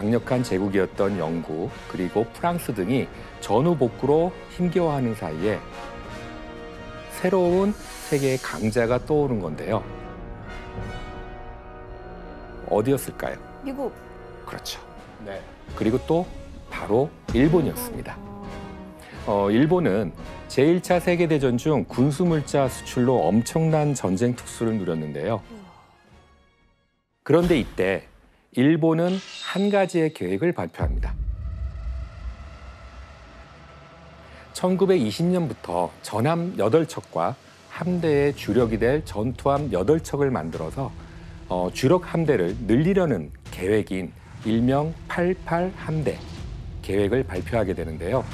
강력한 제국이었던 영국 그리고 프랑스 등이 전후 복구로 힘겨워하는 사이에 새로운 세계의 강자가 떠오른 건데요. 어디였을까요? 미국. 그렇죠. 네. 그리고 또 바로 일본이었습니다. 어, 일본은 제1차 세계대전 중 군수물자 수출로 엄청난 전쟁 특수를 누렸는데요. 그런데 이때 일본은 한 가지의 계획을 발표합니다. 1920년부터 전함 8척과 함대의 주력이 될 전투함 8척을 만들어서 어, 주력 함대를 늘리려는 계획인 일명 88 함대 계획을 발표하게 되는데요.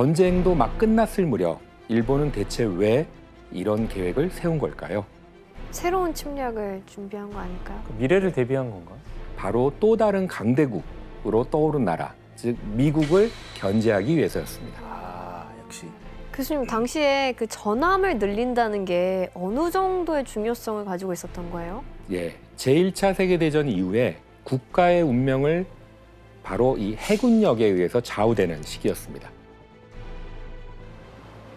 전쟁도 막 끝났을 무렵 일본은 대체 왜 이런 계획을 세운 걸까요? 새로운 침략을 준비한 거 아닐까요? 그 미래를 대비한 건가? 바로 또 다른 강대국으로 떠오른 나라, 즉 미국을 견제하기 위해서였습니다. 아 역시 교수님 당시에 그 전함을 늘린다는 게 어느 정도의 중요성을 가지고 있었던 거예요? 예, 제1차 세계대전 이후에 국가의 운명을 바로 이 해군력에 의해서 좌우되는 시기였습니다.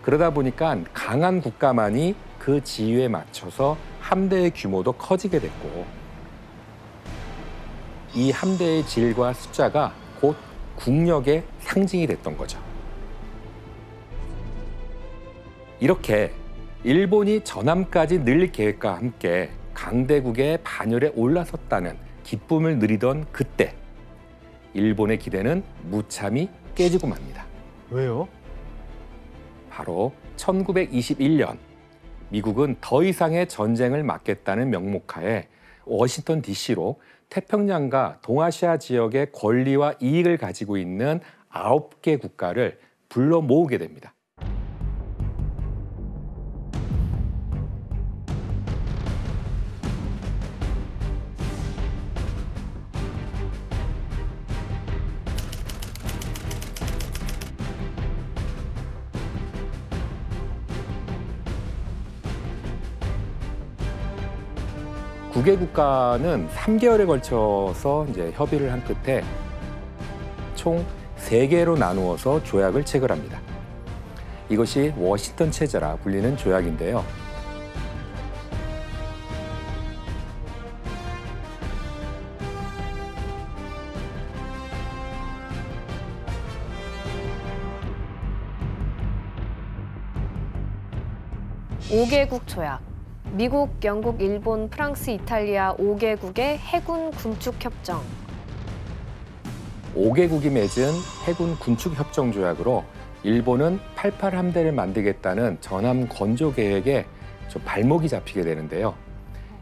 그러다 보니까 강한 국가만이 그 지위에 맞춰서 함대의 규모도 커지게 됐고 이 함대의 질과 숫자가 곧 국력의 상징이 됐던 거죠. 이렇게 일본이 전함까지 늘릴 계획과 함께 강대국의 반열에 올라섰다는 기쁨을 누리던 그때 일본의 기대는 무참히 깨지고 맙니다. 왜요? 바로 1921년 미국은 더 이상의 전쟁을 막겠다는 명목하에 워싱턴 DC로 태평양과 동아시아 지역의 권리와 이익을 가지고 있는 아홉 개 국가를 불러 모으게 됩니다. 구개 국가는 3개월에 걸쳐서 이제 협의를 한 끝에 총 세개로 나누어서 조약을 체결합니다. 이것이 워싱턴 체제라 불리는 조약인데요. 오개국 조약. 미국, 영국, 일본, 프랑스, 이탈리아 오개국의 해군 군축 협정. 5개국이 맺은 해군 군축 협정 조약으로 일본은 88 함대를 만들겠다는 전함 건조 계획에 좀 발목이 잡히게 되는데요.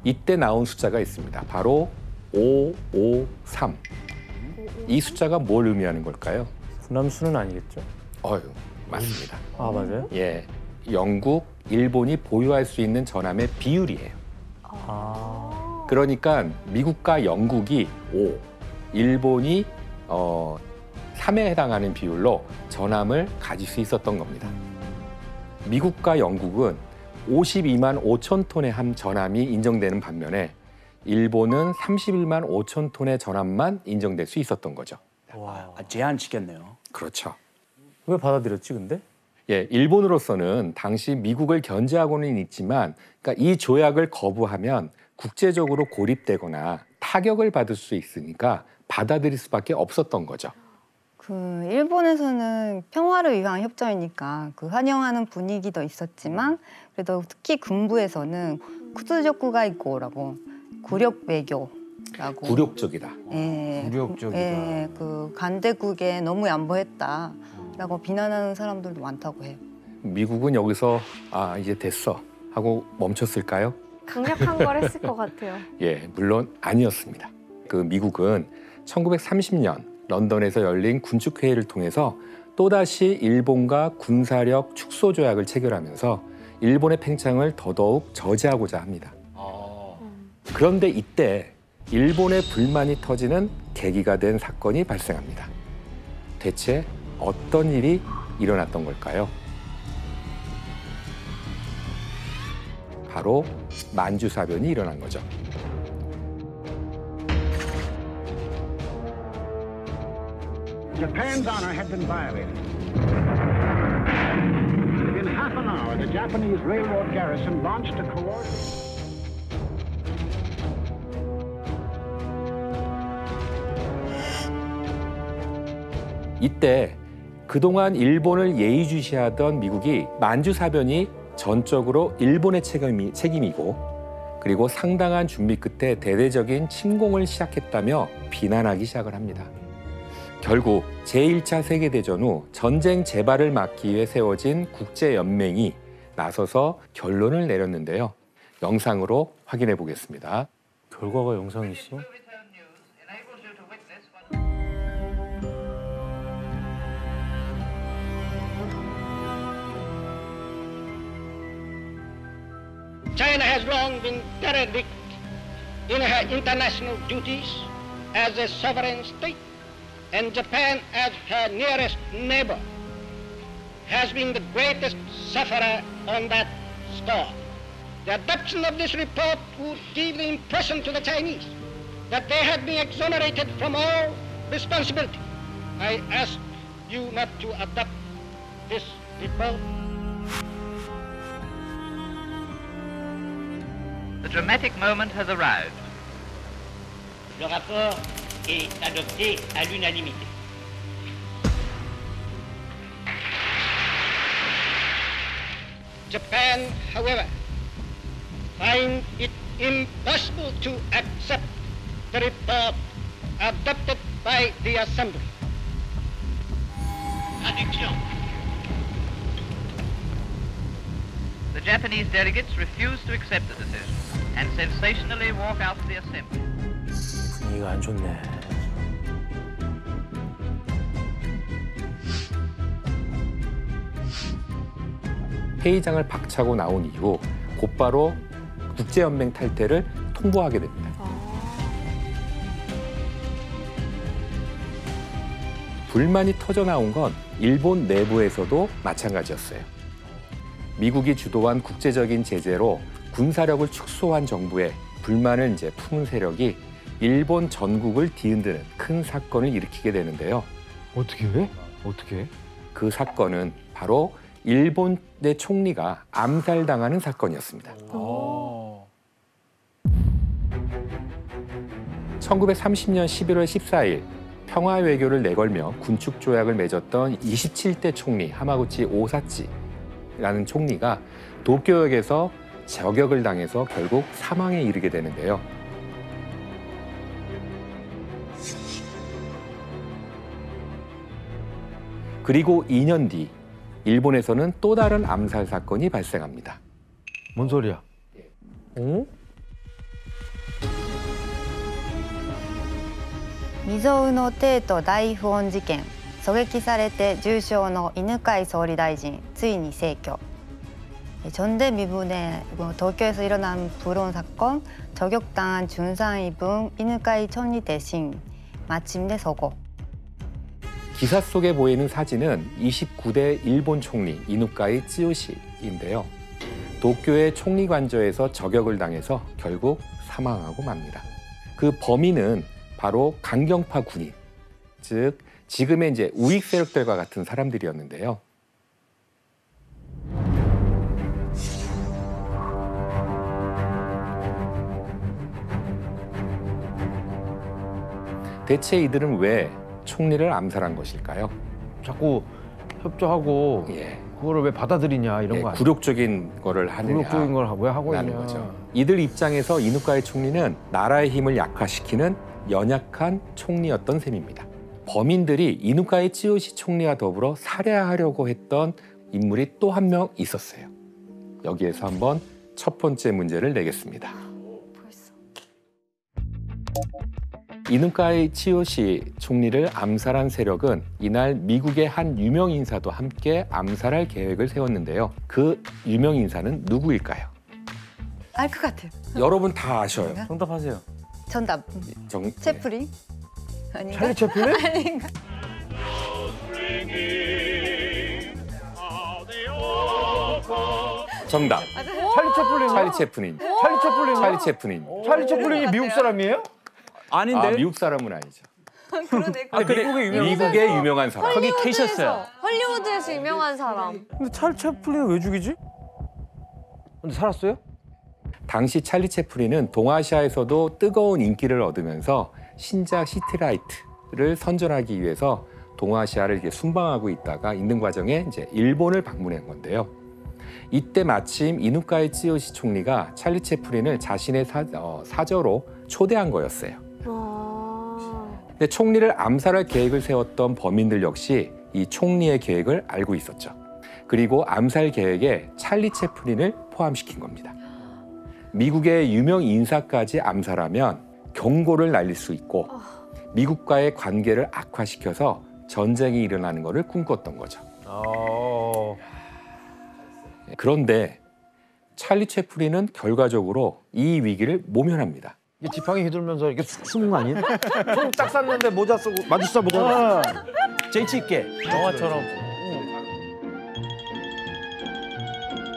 이때 나온 숫자가 있습니다. 바로 553. 이 숫자가 뭘 의미하는 걸까요? 군함수는 아니겠죠? 어유 맞습니다. 아 맞아요? 예, 영국, 일본이 보유할 수 있는 전함의 비율이에요. 아 그러니까 미국과 영국이 5, 일본이 어, 3에 해당하는 비율로 전함을 가질 수 있었던 겁니다. 미국과 영국은 52만 5천 톤의 함 전함이 인정되는 반면에 일본은 31만 5천 톤의 전함만 인정될 수 있었던 거죠. 와. 아, 제한시켰네요. 그렇죠. 왜 받아들였지 근데? 예, 일본으로서는 당시 미국을 견제하고는 있지만, 그러니까 이 조약을 거부하면 국제적으로 고립되거나 타격을 받을 수 있으니까 받아들일 수밖에 없었던 거죠. 그 일본에서는 평화를 위한 협정이니까 그 환영하는 분위기도 있었지만 그래도 특히 군부에서는 쿠츠조쿠가 있고라고 굴욕 외교라고 굴욕적이다. 예, 굴욕적이다. 예, 그 간대국에 너무 양보했다 라고 비난하는 사람들도 많다고 해요. 미국은 여기서 아 이제 됐어 하고 멈췄을까요? 강력한 걸 했을 것 같아요. 예, 물론 아니었습니다. 그 미국은 1930년 런던에서 열린 군축회의를 통해서 또다시 일본과 군사력 축소 조약을 체결하면서 일본의 팽창을 더더욱 저지하고자 합니다. 아, 그런데 이때 일본의 불만이 터지는 계기가 된 사건이 발생합니다. 대체 어떤 일이 일어났던 걸까요? 바로 만주사변이 일어난 거죠. Japan's honor had been violated. Within half an hour, the Japanese railroad garrison launched a coordinated. 이때 그동안 일본을 예의주시하던 미국이 만주 사변이 전적으로 일본의 책임이, 책임이고 그리고 상당한 준비 끝에 대대적인 침공을 시작했다며 비난하기 시작을 합니다. 결국 제1차 세계대전 후 전쟁 재발을 막기 위해 세워진 국제연맹이 나서서 결론을 내렸는데요. 영상으로 확인해 보겠습니다. 결과가 영상이 있어? China has long been derelict in her international duties as a sovereign state, and Japan, as her nearest neighbor, has been the greatest sufferer on that score. The adoption of this report would give the impression to the Chinese that they had been exonerated from all responsibility. I ask you not to adopt this report. The dramatic moment has arrived. Le rapport est adopté à l'unanimité. Japan, however, finds it impossible to accept the report adopted by the Assembly. Traduction. The Japanese delegates refuse to accept the decision and sensationally walk out of the assembly. 분위기가 안 좋네. 회의장을 박차고 나온 이후 곧바로 국제연맹 탈퇴를 통보하게 됩니다. 불만이 터져 나온 건 일본 내부에서도 마찬가지였어요. 미국이 주도한 국제적인 제재로 군사력을 축소한 정부에 불만을 이제 품은 세력이 일본 전국을 뒤흔드는 큰 사건을 일으키게 되는데요. 어떻게 해? 어떻게 해? 그 사건은 바로 일본의 총리가 암살당하는 사건이었습니다. 아, 1930년 11월 14일 평화 외교를 내걸며 군축 조약을 맺었던 27대 총리 하마구치 오사치라는 총리가 도쿄역에서 저격을 당해서 결국 사망에 이르게 되는데요. 그리고 2년 뒤 일본에서는 또 다른 암살 사건이 발생합니다. 뭔 소리야? 어? 未曾有の帝都大不穏事件狙撃されて重傷の犬飼総理大臣ついに逝去 전대 미분의 뭐 도쿄에서 일어난 불온 사건 저격당한 준상 입은 이누카이 총리 대신 마침내 서고 기사 속에 보이는 사진은 29대 일본 총리 이누카이 찌요시인데요. 도쿄의 총리 관저에서 저격을 당해서 결국 사망하고 맙니다. 그 범인은 바로 강경파 군인, 즉 지금의 이제 우익 세력들과 같은 사람들이었는데요. 대체 이들은 왜 총리를 암살한 것일까요? 자꾸 협조하고 예. 그거를 왜 받아들이냐 이런 예, 거 아니에요? 굴욕적인 거를 하느냐 굴욕적인 걸왜 하고 있냐? 거죠. 이들 입장에서 이누카이 총리는 나라의 힘을 약화시키는 연약한 총리였던 셈입니다. 범인들이 이누카이 찌요시 총리와 더불어 살해하려고 했던 인물이 또 한 명 있었어요. 여기에서 한번 첫 번째 문제를 내겠습니다. 이누카이 치요시 총리를 암살한 세력은 이날 미국의 한 유명 인사도 함께 암살할 계획을 세웠는데요. 그 유명 인사는 누구일까요? 알 것 같아요. 여러분 다 아셔요. 정답하세요. 정답. 정, 네. 채플린? 아닌가? 찰리 채플린? 아닌가? 정답. 찰리 채플린? 찰리 채플린. 찰리 채플린? 찰리 채플린. 찰리 채플린이 미국 사람이에요? 아닌데? 아, 미국 사람은 아니죠. 그러네. 아, 근데 미국의 유명 미국의 유명한 사람. 거기 계셨어요. 헐리우드에서 유명한 사람. 근데 찰리 채플린 왜 죽이지? 근데 살았어요? 당시 찰리 채플린은 동아시아에서도 뜨거운 인기를 얻으면서 신작 시티라이트를 선전하기 위해서 동아시아를 이렇게 순방하고 있다가 있는 과정에 이제 일본을 방문한 건데요. 이때 마침 이누카이 쓰요시 총리가 찰리 채플린을 자신의 사, 어, 사저로 초대한 거였어요. 아. 근데 총리를 암살할 계획을 세웠던 범인들 역시 이 총리의 계획을 알고 있었죠. 그리고 암살 계획에 찰리 채플린을 포함시킨 겁니다. 미국의 유명 인사까지 암살하면 경고를 날릴 수 있고 미국과의 관계를 악화시켜서 전쟁이 일어나는 것을 꿈꿨던 거죠. 어. 그런데 찰리 채플린은 결과적으로 이 위기를 모면합니다. 이게 지팡이 휘둘면서 이렇게 쑥 숨은 거 아니에요? 손 딱 쌌는데 모자 쓰고 마주사 보자. 재치 있게 영화처럼.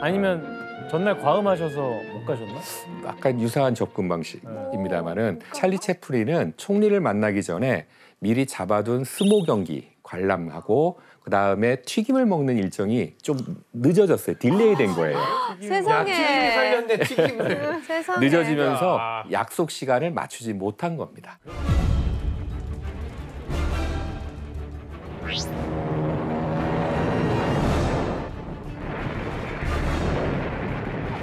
아니면 전날 과음하셔서 못 가셨나? 약간 유사한 접근 방식입니다만은 찰리 채플린은 총리를 만나기 전에 미리 잡아둔 스모 경기 관람하고 그 다음에 튀김을 먹는 일정이 좀 늦어졌어요. delay 된 거예요. 세상에. 살렸는데 튀김을. 세상에. 늦어지면서 약속 시간을 맞추지 못한 겁니다.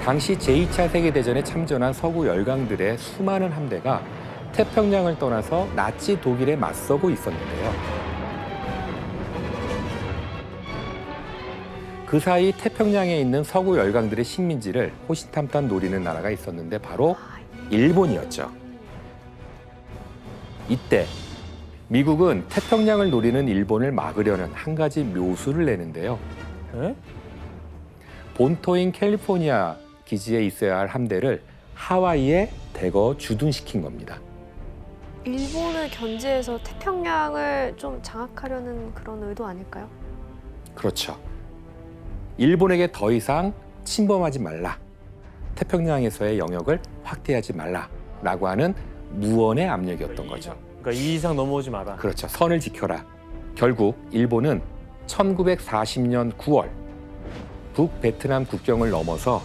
당시 제2차 세계대전에 참전한 서구 열강들의 수많은 함대가 태평양을 떠나서 나치 독일에 맞서고 있었는데요. 그 사이 태평양에 있는 서구 열강들의 식민지를 호시탐탐 노리는 나라가 있었는데 바로 일본이었죠. 이때 미국은 태평양을 노리는 일본을 막으려는 한 가지 묘수를 내는데요. 에? 본토인 캘리포니아 기지에 있어야 할 함대를 하와이에 대거 주둔시킨 겁니다. 일본을 견제해서 태평양을 좀 장악하려는 그런 의도 아닐까요? 그렇죠. 일본에게 더 이상 침범하지 말라. 태평양에서의 영역을 확대하지 말라라고 하는 무언의 압력이었던 거죠. 그러니까 이 이상 넘어오지 마라. 그렇죠. 선을 지켜라. 결국 일본은 1940년 9월 북베트남 국경을 넘어서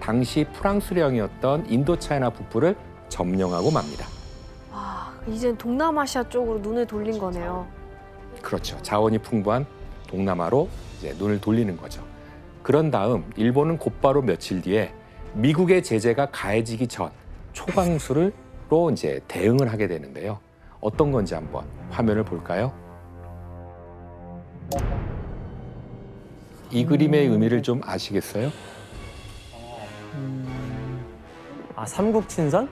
당시 프랑스령이었던 인도차이나 북부를 점령하고 맙니다. 아, 이젠 동남아시아 쪽으로 눈을 돌린 거네요. 그렇죠. 자원이 풍부한 동남아로 이제 눈을 돌리는 거죠. 그런 다음 일본은 곧바로 며칠 뒤에 미국의 제재가 가해지기 전 초강수로 이제 대응을 하게 되는데요. 어떤 건지 한번 화면을 볼까요? 이 그림의 의미를 좀 아시겠어요? 아 삼국 친선?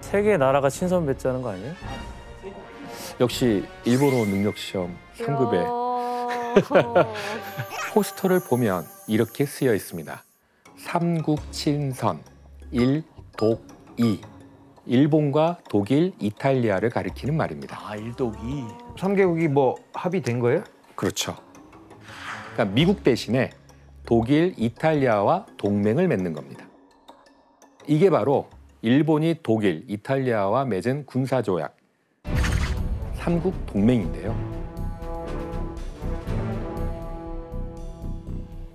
세 개의 나라가 친선 맺자는 거 아니에요? 역시 일본어 능력 시험 3급에 이야. 포스터를 보면 이렇게 쓰여 있습니다. 삼국친선 일독이 일본과 독일, 이탈리아를 가리키는 말입니다. 아 일독이. 삼개국이뭐 합의된 거예요? 그렇죠. 그러니까 미국 대신에 독일, 이탈리아와 동맹을 맺는 겁니다. 이게 바로 일본이 독일, 이탈리아와 맺은 군사조약 삼국 동맹인데요.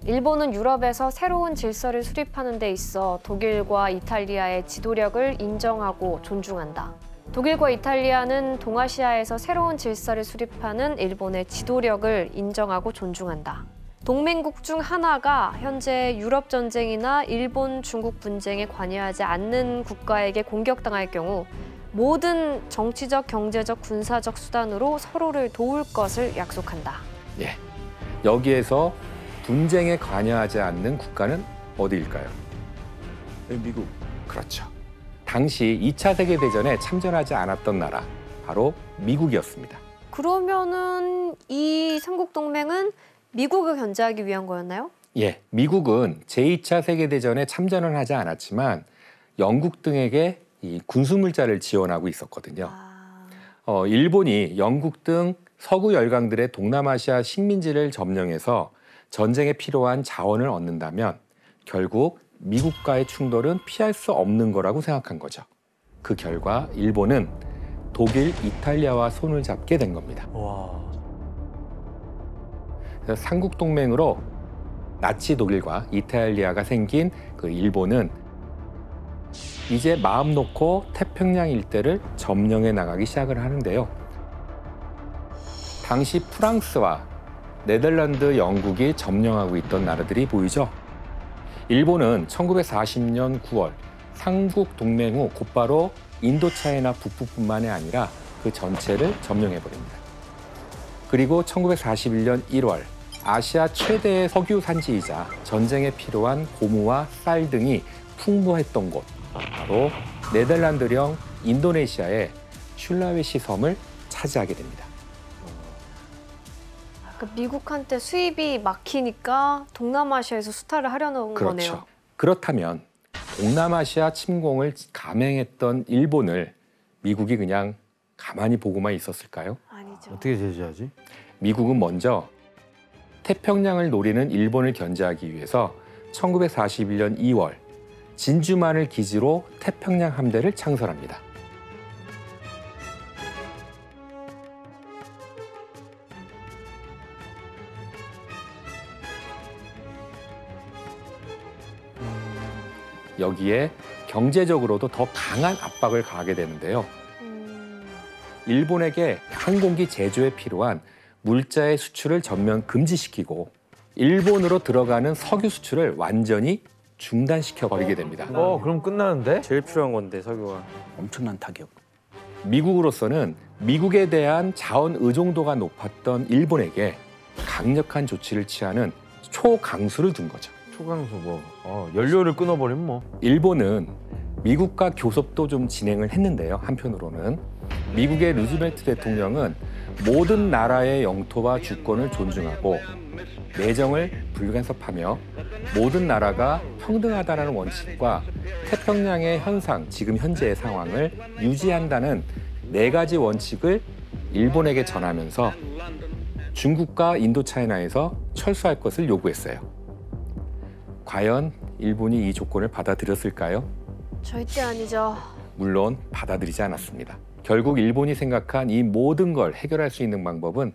일본은 유럽에서 새로운 질서를 수립하는 데 있어 독일과 이탈리아의 지도력을 인정하고 존중한다. 독일과 이탈리아는 동아시아에서 새로운 질서를 수립하는 일본의 지도력을 인정하고 존중한다. 동맹국 중 하나가 현재 유럽 전쟁이나 일본 중국 분쟁에 관여하지 않는 국가에게 공격당할 경우 모든 정치적, 경제적, 군사적 수단으로 서로를 도울 것을 약속한다. 예. 여기에서 분쟁에 관여하지 않는 국가는 어디일까요? 네, 미국. 그렇죠. 당시 2차 세계대전에 참전하지 않았던 나라 바로 미국이었습니다. 그러면은 이 삼국 동맹은 미국을 견제하기 위한 거였나요? 예, 미국은 제2차 세계대전에 참전은 하지 않았지만 영국 등에게 이 군수물자를 지원하고 있었거든요. 아, 어, 일본이 영국 등 서구 열강들의 동남아시아 식민지를 점령해서 전쟁에 필요한 자원을 얻는다면 결국 미국과의 충돌은 피할 수 없는 거라고 생각한 거죠. 그 결과 일본은 독일, 이탈리아와 손을 잡게 된 겁니다. 삼국 동맹으로 나치 독일과 이탈리아가 생긴 그 일본은 이제 마음 놓고 태평양 일대를 점령해 나가기 시작을 하는데요. 당시 프랑스와 네덜란드, 영국이 점령하고 있던 나라들이 보이죠. 일본은 1940년 9월 삼국 동맹 후 곧바로 인도차이나 북부뿐만이 아니라 그 전체를 점령해 버립니다. 그리고 1941년 1월 아시아 최대의 석유 산지이자 전쟁에 필요한 고무와 쌀 등이 풍부했던 곳 바로 네덜란드령 인도네시아의 슐라웨시 섬을 차지하게 됩니다. 그러니까 미국한테 수입이 막히니까 동남아시아에서 수탈을 하려는 그렇죠. 거네요. 그렇다면 동남아시아 침공을 감행했던 일본을 미국이 그냥 가만히 보고만 있었을까요? 아니죠. 어떻게 제재하지? 미국은 먼저 태평양을 노리는 일본을 견제하기 위해서 1941년 2월 진주만을 기지로 태평양 함대를 창설합니다. 여기에 경제적으로도 더 강한 압박을 가하게 되는데요. 음, 일본에게 항공기 제조에 필요한 물자의 수출을 전면 금지시키고 일본으로 들어가는 석유 수출을 완전히 중단시켜 버리게 됩니다. 어, 그럼 끝나는데? 제일 필요한 건데 석유가. 엄청난 타격. 미국으로서는 미국에 대한 자원 의존도가 높았던 일본에게 강력한 조치를 취하는 초강수를 둔 거죠. 초강수 뭐, 어, 연료를 끊어버리면 뭐. 일본은 미국과 교섭도 좀 진행을 했는데요. 한편으로는 미국의 루즈벨트 대통령은 모든 나라의 영토와 주권을 존중하고 내정을 불간섭하며 모든 나라가 평등하다는 원칙과 태평양의 현상, 지금 현재의 상황을 유지한다는 네 가지 원칙을 일본에게 전하면서 중국과 인도차이나에서 철수할 것을 요구했어요. 과연 일본이 이 조건을 받아들였을까요? 절대 아니죠. 물론 받아들이지 않았습니다. 결국 일본이 생각한 이 모든 걸 해결할 수 있는 방법은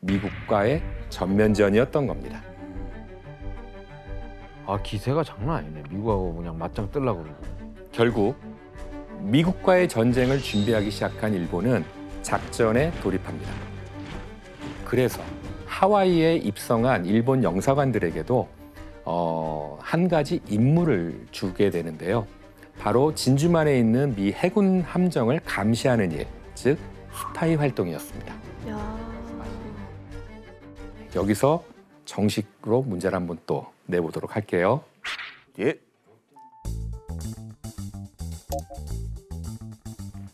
미국과의 전면전이었던 겁니다. 아, 기세가 장난 아니네. 미국하고 그냥 맞짱 뜨려고 그러고. 결국 미국과의 전쟁을 준비하기 시작한 일본은 작전에 돌입합니다. 그래서 하와이에 입성한 일본 영사관들에게도 어, 한 가지 임무를 주게 되는데요. 바로 진주만에 있는 미 해군 함정을 감시하는 일, 즉 스파이 활동이었습니다. 야, 여기서 정식으로 문제를 한번 또 내보도록 할게요. 예.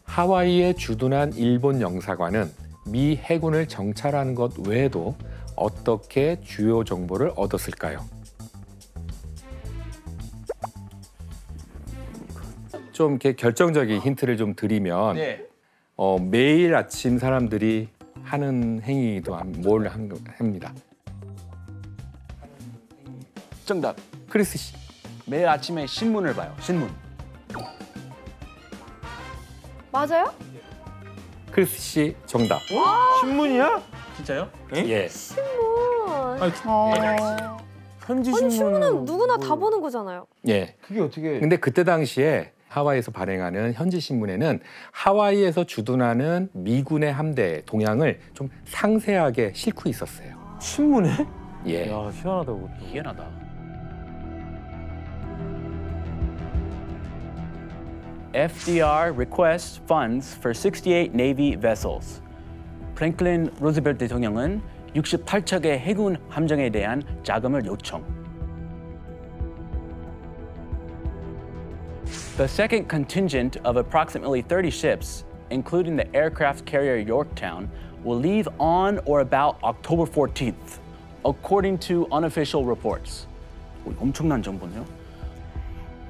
하와이에 주둔한 일본 영사관은 미 해군을 정찰하는 것 외에도 어떻게 주요 정보를 얻었을까요? 좀 이렇게 결정적인 힌트를 좀 드리면 네. 어, 매일 아침 사람들이 하는 행위도 한- 뭘 한- 합니다. 정답. 크리스 씨, 매일 아침에 신문을 봐요. 신문. 맞아요? 크리스 씨 정답. 신문이야? 진짜요? 예. 신문. 어, 현지 아니 신문은 신문은 누구나 다 보는 거잖아요. 예. 그게 어떻게. 근데 그때 당시에 하와이에서 발행하는 현지 신문에는 하와이에서 주둔하는 미군의 함대 동향을 좀 상세하게 싣고 있었어요. 신문에? 예. 야 희한하다 그것도. 희한하다. FDR requests funds for 68 Navy vessels. 프랭클린 루즈벨트 대통령은 68척의 해군 함정에 대한 자금을 요청. The second contingent of approximately 30 ships, including the aircraft carrier Yorktown, will leave on or about October 14th, according to unofficial reports. 오, 엄청난 정보네요.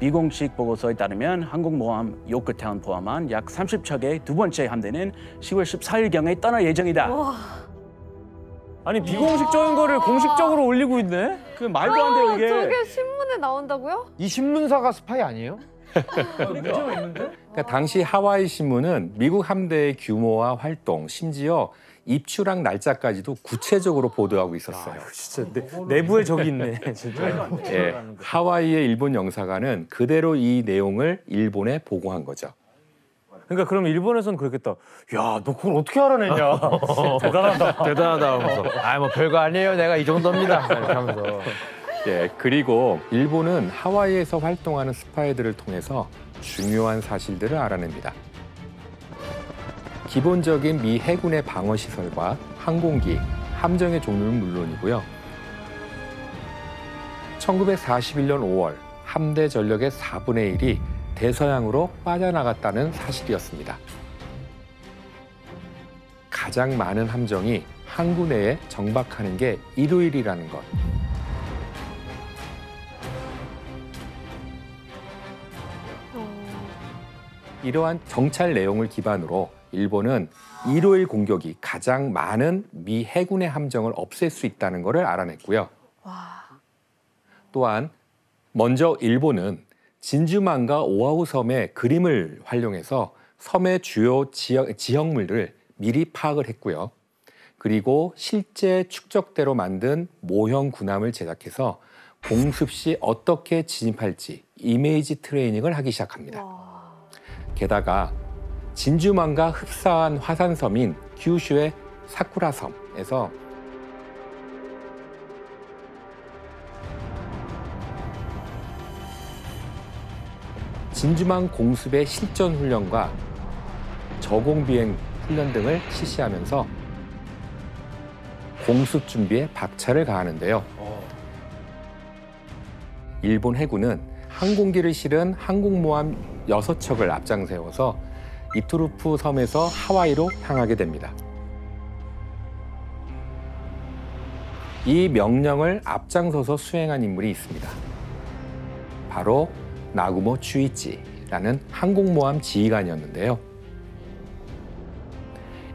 비공식 보고서에 따르면 항공모함 요크타운 포함한 약 30척의 두 번째 함대는 10월 14일경에 떠날 예정이다. 아니 비공식적인 거를 공식적으로 올리고 있네. 그 말도 안 돼요 이게. 저게 신문에 나온다고요? 이 신문사가 스파이 아니에요? 그러니까 당시 하와이 신문은 미국 함대의 규모와 활동, 심지어 입출항 날짜까지도 구체적으로 보도하고 있었어요. 진짜 내, 내부에 적이 있네 진짜. 예, 하와이의 일본 영사관은 그대로 이 내용을 일본에 보고한 거죠. 그러니까 그럼 일본에서는 그렇겠다. 야, 너 그걸 어떻게 알아냈냐? 대단하다. 대단하다 하면서 아 뭐 별거 아니에요 내가 이 정도입니다 이렇게 하면서 예, 그리고 일본은 하와이에서 활동하는 스파이들을 통해서 중요한 사실들을 알아냅니다. 기본적인 미 해군의 방어 시설과 항공기, 함정의 종류는 물론이고요. 1941년 5월 함대 전력의 4분의 1이 대서양으로 빠져나갔다는 사실이었습니다. 가장 많은 함정이 항구 내에 정박하는 게 일요일이라는 것. 이러한 정찰 내용을 기반으로 일본은 일요일 공격이 가장 많은 미 해군의 함정을 없앨 수 있다는 것을 알아냈고요. 또한 먼저 일본은 진주만과 오아후 섬의 그림을 활용해서 섬의 주요 지역, 지형물을 미리 파악을 했고요. 그리고 실제 축적대로 만든 모형 군함을 제작해서 공습 시 어떻게 진입할지 이미지 트레이닝을 하기 시작합니다. 게다가 진주만과 흡사한 화산섬인 규슈의 사쿠라섬에서 진주만 공습의 실전 훈련과 저공 비행 훈련 등을 실시하면서 공습 준비에 박차를 가하는데요. 일본 해군은 항공기를 실은 항공모함 6척을 앞장 세워서 이투루프 섬에서 하와이로 향하게 됩니다. 이 명령을 앞장서서 수행한 인물이 있습니다. 바로 나구모 추이치라는 항공모함 지휘관이었는데요.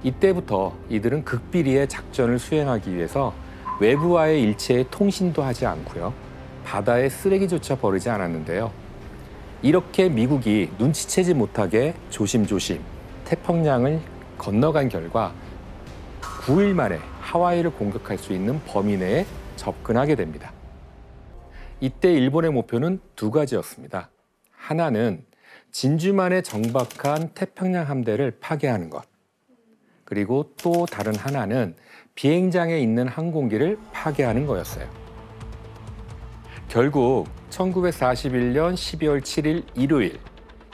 이때부터 이들은 극비리의 작전을 수행하기 위해서 외부와의 일체의 통신도 하지 않고요. 바다에 쓰레기조차 버리지 않았는데요. 이렇게 미국이 눈치채지 못하게 조심조심 태평양을 건너간 결과 9일 만에 하와이를 공격할 수 있는 범위 내에 접근하게 됩니다. 이때 일본의 목표는 두 가지였습니다. 하나는 진주만에 정박한 태평양 함대를 파괴하는 것. 그리고 또 다른 하나는 비행장에 있는 항공기를 파괴하는 거였어요. 결국 1941년 12월 7일 일요일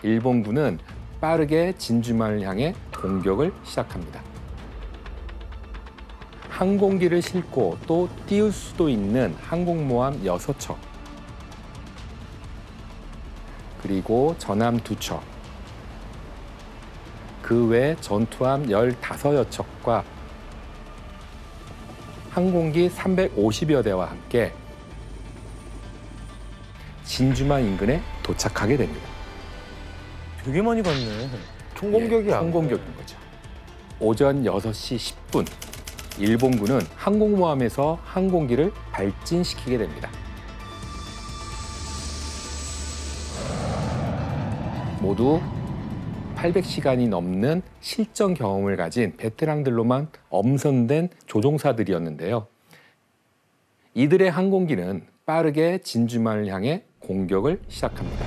일본군은 빠르게 진주만을 향해 공격을 시작합니다. 항공기를 싣고 또 띄울 수도 있는 항공모함 6척 그리고 전함 2척 그 외 전투함 15여 척과 항공기 350여 대와 함께 진주만 인근에 도착하게 됩니다. 되게 많이 갔네. 총공격이야. 성공격인 거죠. 오전 6시 10분 일본군은 항공모함에서 항공기를 발진시키게 됩니다. 모두 800시간이 넘는 실전 경험을 가진 베테랑들로만 엄선된 조종사들이었는데요. 이들의 항공기는 빠르게 진주만을 향해 공격을 시작합니다.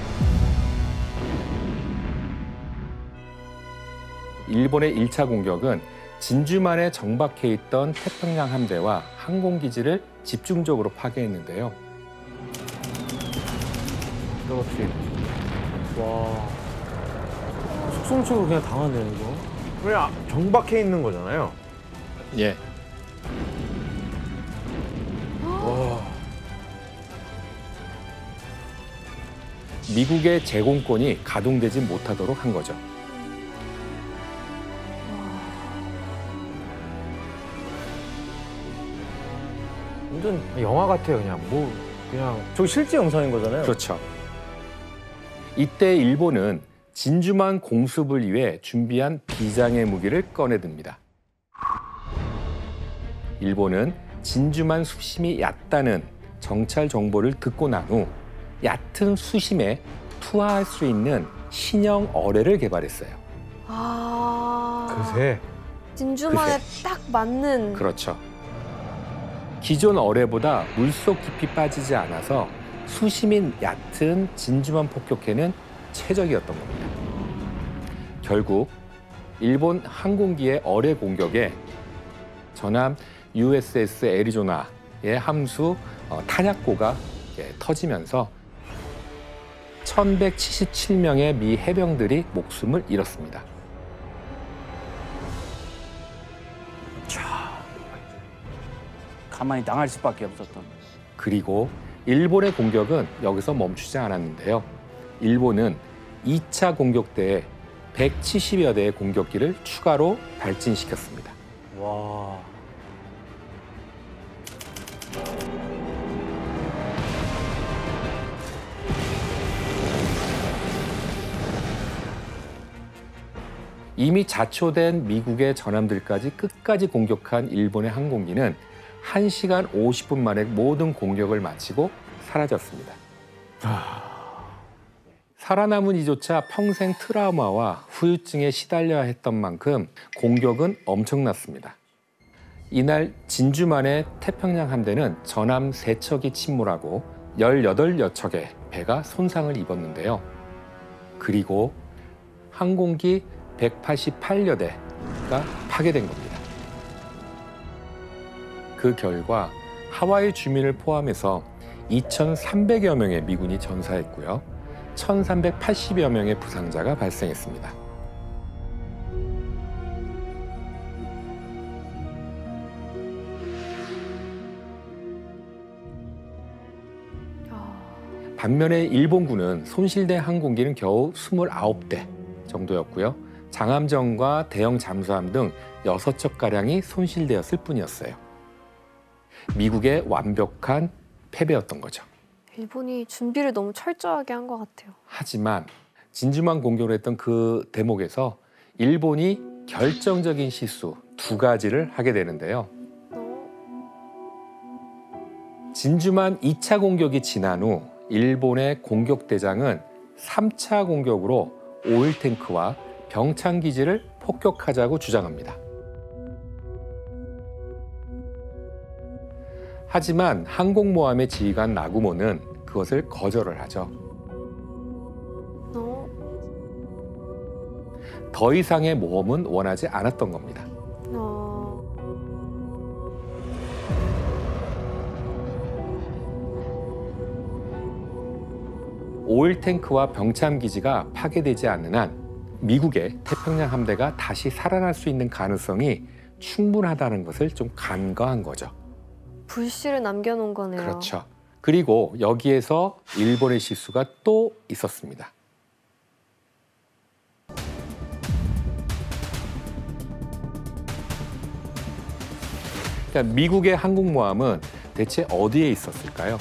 일본의 1차 공격은 진주만에 정박해 있던 태평양 함대와 항공기지를 집중적으로 파괴했는데요. 그렇지. 와. 숙성적으로 그냥 당하네 이거. 그냥 정박해 있는 거잖아요. 예. 미국의 제공권이 가동되지 못하도록 한 거죠. 완전 영화 같아요 그냥 뭐 그냥 저 실제 영상인 거잖아요. 그렇죠. 이때 일본은 진주만 공습을 위해 준비한 비장의 무기를 꺼내듭니다. 일본은 진주만 수심이 얕다는 정찰 정보를 듣고 난 후 얕은 수심에 투하할 수 있는 신형 어뢰를 개발했어요. 아. 그새 진주만에 딱 맞는. 그렇죠. 기존 어뢰보다 물속 깊이 빠지지 않아서 수심이 얕은 진주만 폭격해는 최적이었던 겁니다. 결국 일본 항공기의 어뢰 공격에 전함 USS 애리조나의 함수 어, 탄약고가 예, 터지면서 1177명의 미 해병들이 목숨을 잃었습니다. 가만히 당할 수밖에 없었던. 그리고 일본의 공격은 여기서 멈추지 않았는데요. 일본은 2차 공격 때에 170여 대의 공격기를 추가로 발진시켰습니다. 와. 이미 자초된 미국의 전함들까지 끝까지 공격한 일본의 항공기는 1시간 50분 만에 모든 공격을 마치고 사라졌습니다. 살아남은 이조차 평생 트라우마와 후유증에 시달려야 했던 만큼 공격은 엄청났습니다. 이날 진주만의 태평양 함대는 전함 세척이 침몰하고 18여 척의 배가 손상을 입었는데요. 그리고 항공기 188여 대가 파괴된 겁니다. 그 결과 하와이 주민을 포함해서 2,300여 명의 미군이 전사했고요. 1,380여 명의 부상자가 발생했습니다. 반면에 일본군은 손실된 항공기는 겨우 29대 정도였고요. 장함정과 대형 잠수함 등 6척가량이 손실되었을 뿐이었어요. 미국의 완벽한 패배였던 거죠. 일본이 준비를 너무 철저하게 한 것 같아요. 하지만 진주만 공격을 했던 그 대목에서 일본이 결정적인 실수 두 가지를 하게 되는데요. 진주만 2차 공격이 지난 후 일본의 공격 대장은 3차 공격으로 오일 탱크와 병창 기지를 폭격하자고 주장합니다. 하지만 항공모함의 지휘관 나구모는 그것을 거절을 하죠. 어, 더 이상의 모험은 원하지 않았던 겁니다. 어, 오일 탱크와 병참 기지가 파괴되지 않는 한 미국의 태평양 함대가 다시 살아날 수 있는 가능성이 충분하다는 것을 좀 간과한 거죠. 불씨를 남겨놓은 거네요. 그렇죠. 그리고 여기에서 일본의 실수가 또 있었습니다. 그러니까 미국의 항공모함은 대체 어디에 있었을까요?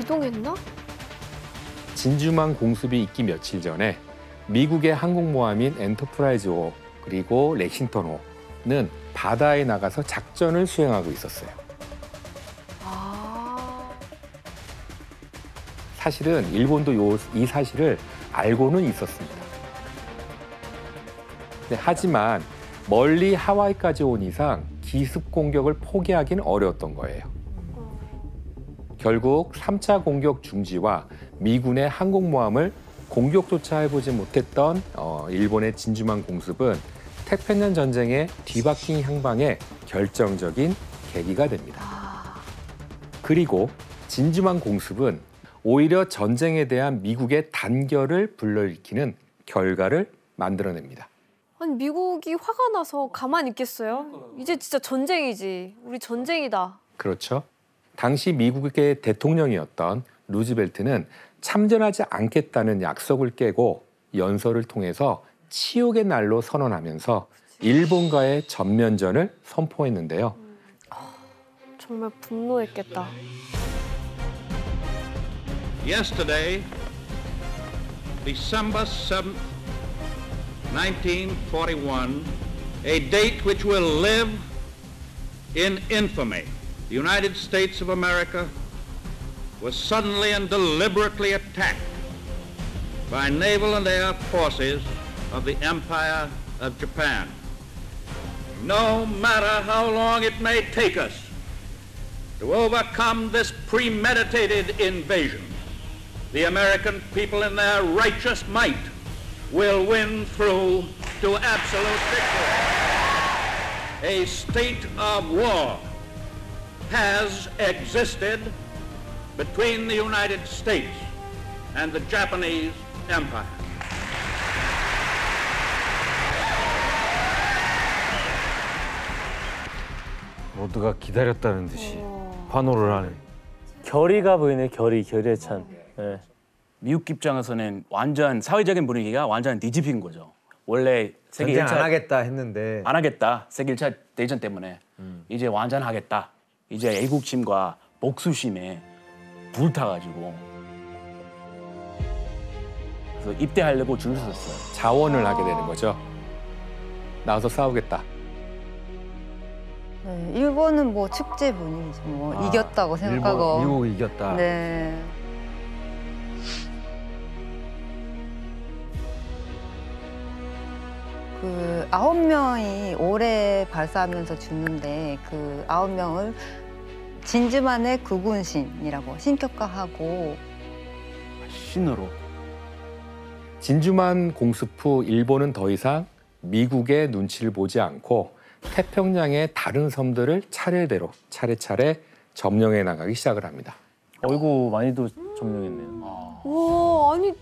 이동했나? 진주만 공습이 있기 며칠 전에 미국의 항공모함인 엔터프라이즈호 그리고 렉싱턴호는 바다에 나가서 작전을 수행하고 있었어요. 아, 사실은 일본도 요, 이 사실을 알고는 있었습니다. 네, 하지만 멀리 하와이까지 온 이상 기습 공격을 포기하기는 어려웠던 거예요. 결국 3차 공격 중지와 미군의 항공모함을 공격조차 해보지 못했던 어, 일본의 진주만 공습은 태평양 전쟁의 뒤바뀐 향방의 결정적인 계기가 됩니다. 그리고 진주만 공습은 오히려 전쟁에 대한 미국의 단결을 불러일으키는 결과를 만들어냅니다. 아니 미국이 화가 나서 가만히 있겠어요? 이제 진짜 전쟁이지. 우리 전쟁이다. 그렇죠. 당시 미국의 대통령이었던 루즈벨트는 참전하지 않겠다는 약속을 깨고 연설을 통해서 치욕의 날로 선언하면서 일본과의 전면전을 선포했는데요. 정말 분노했겠다. Yesterday, December 7th, 1941, a date which will live in infamy. The United States of America was suddenly and deliberately attacked by naval and air forces of the Empire of Japan. No matter how long it may take us to overcome this premeditated invasion, the American people in their righteous might will win through to absolute victory. A state of war has existed between the United States and the Japanese Empire. 모두가 기다렸다는 듯이 환호를 하네. 결의가 보이네 결의 결의에 찬. 예. 미국 입장에서는 완전 사회적인 분위기가 완전 뒤집힌 거죠. 원래 세계 전쟁 1차 안 하겠다 했는데 안 하겠다. 세계 1차 대전 때문에 이제 완전 하겠다. 이제 애국심과 복수심에 불타가지고 그래서 입대하려고 줄 섰어요. 자원을 하게 되는 거죠. 나와서 싸우겠다. 네, 일본은 뭐 축제 분위기죠. 뭐 아, 이겼다고 생각하고. 미국 이겼다. 네. 그 아홉 명이 올해 발사하면서 죽는데 그 아홉 명을 진주만의 구군신이라고 신격화하고 신으로 진주만 공습 후 일본은 더 이상 미국의 눈치를 보지 않고 태평양의 다른 섬들을 차례대로 차례차례 점령해 나가기 시작을 합니다. 어이구 많이도 점령했네요. 와, 아니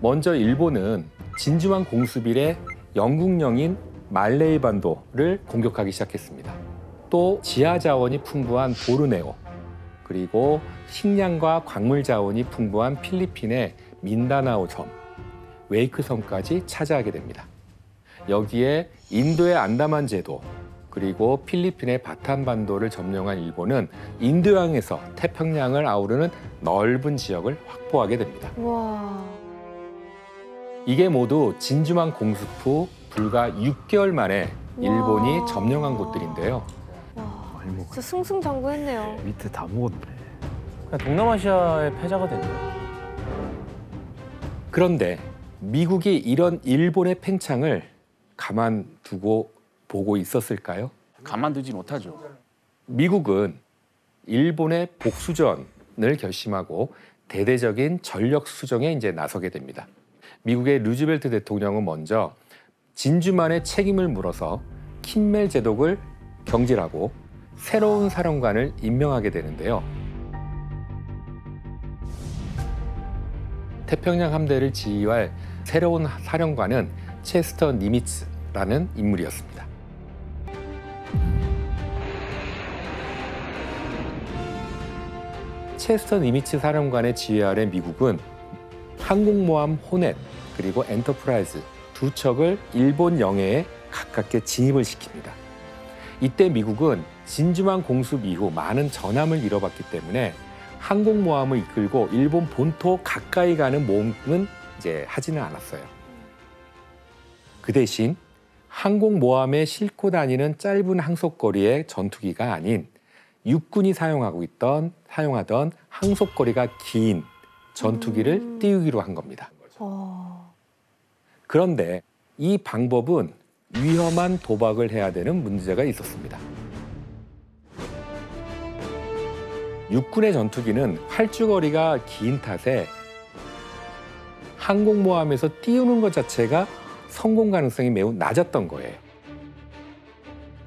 먼저 일본은 진주만 공습 이래 영국령인 말레이 반도를 공격하기 시작했습니다. 또 지하 자원이 풍부한 보르네오, 그리고 식량과 광물 자원이 풍부한 필리핀의 민다나오 섬, 웨이크 섬까지 차지하게 됩니다. 여기에 인도의 안다만 제도, 그리고 필리핀의 바탄 반도를 점령한 일본은 인도양에서 태평양을 아우르는 넓은 지역을 확보하게 됩니다. 와. 이게 모두 진주만 공습 후 불과 6개월 만에 일본이 와. 점령한 곳들인데요. 와. 많이 먹었네. 진짜 승승장구했네요. 밑에 다 먹었네. 그냥 동남아시아의 패자가 됐네요. 그런데 미국이 이런 일본의 팽창을 가만두고 보고 있었을까요? 가만두지 못하죠. 미국은 일본의 복수전을 결심하고 대대적인 전력 수정에 이제 나서게 됩니다. 미국의 루즈벨트 대통령은 먼저 진주만의 책임을 물어서 킨멜 제독을 경질하고 새로운 사령관을 임명하게 되는데요. 태평양 함대를 지휘할 새로운 사령관은 체스터 니미츠라는 인물이었습니다. 체스터 니미츠 사령관의 지휘 아래 미국은 항공모함 호넷 그리고 엔터프라이즈 두 척을 일본 영해에 가깝게 진입을 시킵니다. 이때 미국은 진주만 공습 이후 많은 전함을 잃어봤기 때문에 항공모함을 이끌고 일본 본토 가까이 가는 모험은 이제 하지는 않았어요. 그 대신 항공모함에 싣고 다니는 짧은 항속거리의 전투기가 아닌 육군이 사용하고 있던 사용하던 항속거리가 긴 전투기를 띄우기로 한 겁니다. 와. 그런데 이 방법은 위험한 도박을 해야 되는 문제가 있었습니다. 육군의 전투기는 활주거리가 긴 탓에 항공모함에서 띄우는 것 자체가 성공 가능성이 매우 낮았던 거예요.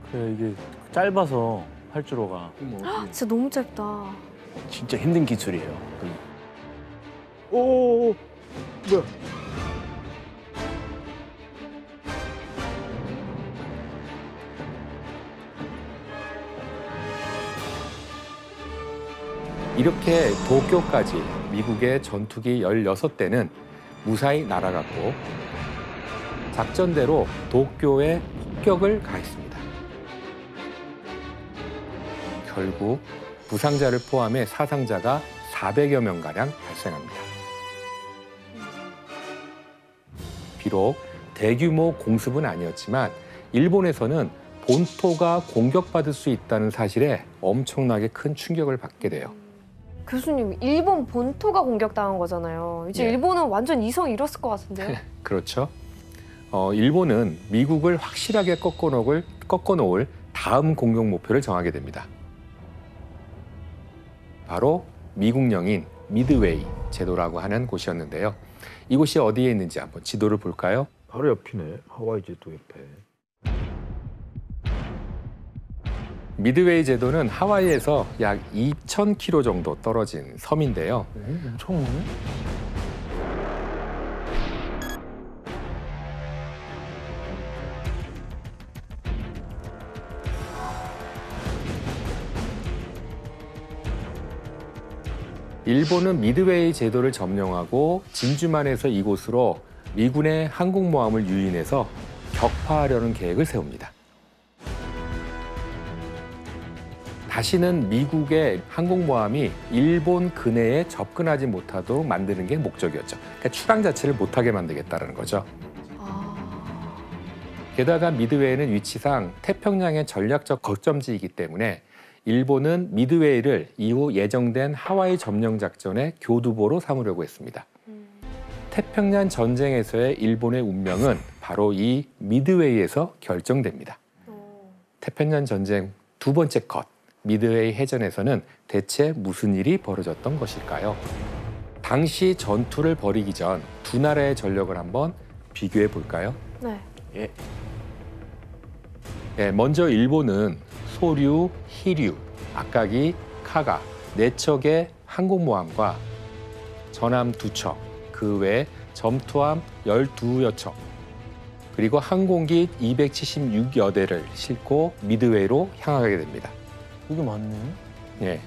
그래 이게 짧아서 활주로가. 진짜 너무 짧다. 진짜 힘든 기술이에요. 오, 뭐야? 이렇게 도쿄까지 미국의 전투기 16대는 무사히 날아갔고 작전대로 도쿄에 폭격을 가했습니다. 결국 부상자를 포함해 사상자가 400여 명가량 발생합니다. 비록 대규모 공습은 아니었지만 일본에서는 본토가 공격받을 수 있다는 사실에 엄청나게 큰 충격을 받게 돼요. 교수님, 일본 본토가 공격당한 거잖아요. 이제 예. 일본은 완전 이성 잃었을 것 같은데요. 그렇죠. 어, 일본은 미국을 확실하게 꺾어놓을, 꺾어놓을 다음 공격 목표를 정하게 됩니다. 바로 미국령인 미드웨이 제도라고 하는 곳이었는데요. 이곳이 어디에 있는지 한번 지도를 볼까요? 바로 옆이네. 하와이 제도 옆에. 미드웨이 제도는 하와이에서 약 2,000km 정도 떨어진 섬인데요. 엄청 오네. 일본은 미드웨이 제도를 점령하고 진주만에서 이곳으로 미군의 항공모함을 유인해서 격파하려는 계획을 세웁니다. 다시는 미국의 항공모함이 일본 근해에 접근하지 못하도록 만드는 게 목적이었죠. 그러니까 출항 자체를 못하게 만들겠다는 거죠. 아, 게다가 미드웨이는 위치상 태평양의 전략적 거점지이기 때문에 일본은 미드웨이를 이후 예정된 하와이 점령 작전의 교두보로 삼으려고 했습니다. 태평양 전쟁에서의 일본의 운명은 바로 이 미드웨이에서 결정됩니다. 어. 태평양 전쟁 두 번째 컷 미드웨이 해전에서는 대체 무슨 일이 벌어졌던 것일까요? 당시 전투를 벌이기 전 두 나라의 전력을 한번 비교해 볼까요? 네. 예, 먼저 일본은 소류, 히류, 아카기, 카가 네 척의 항공모함과 전함 두 척, 그 외 전투함 12여 척, 그리고 항공기 276여 대를 싣고 미드웨이로 향하게 됩니다. 이게 맞네. 예.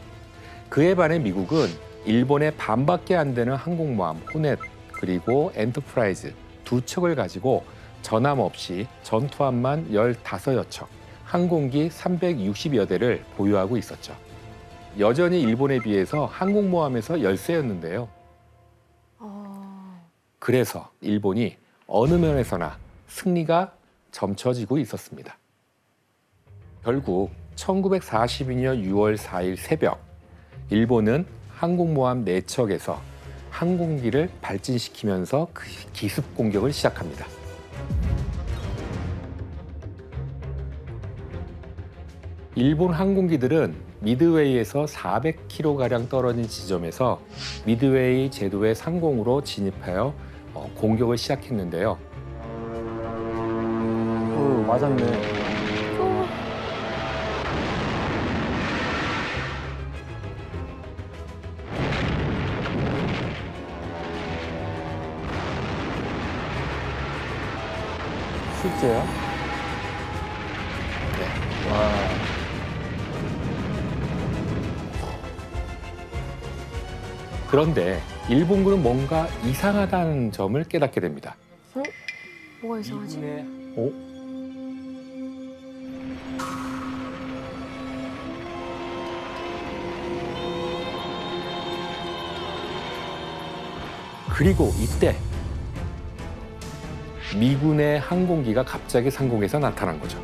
그에 반해 미국은 일본의 반밖에 안 되는 항공모함 호넷 그리고 엔터프라이즈 두 척을 가지고 전함 없이 전투함만 15여 척, 항공기 360여 대를 보유하고 있었죠. 여전히 일본에 비해서 항공모함에서 열세였는데요. 아, 그래서 일본이 어느 면에서나 승리가 점쳐지고 있었습니다. 결국 1942년 6월 4일 새벽 일본은 항공모함 4척에서 항공기를 발진시키면서 그 기습 공격을 시작합니다. 일본 항공기들은 미드웨이에서 400km가량 떨어진 지점에서 미드웨이 제도의 상공으로 진입하여 어, 공격을 시작했는데요. 어, 맞았네. 실제야? 네. 와. 그런데 일본군은 뭔가 이상하다는 점을 깨닫게 됩니다. 뭐가 이상하지? 어? 그리고 이때 미군의 항공기가 갑자기 상공에서 나타난 거죠.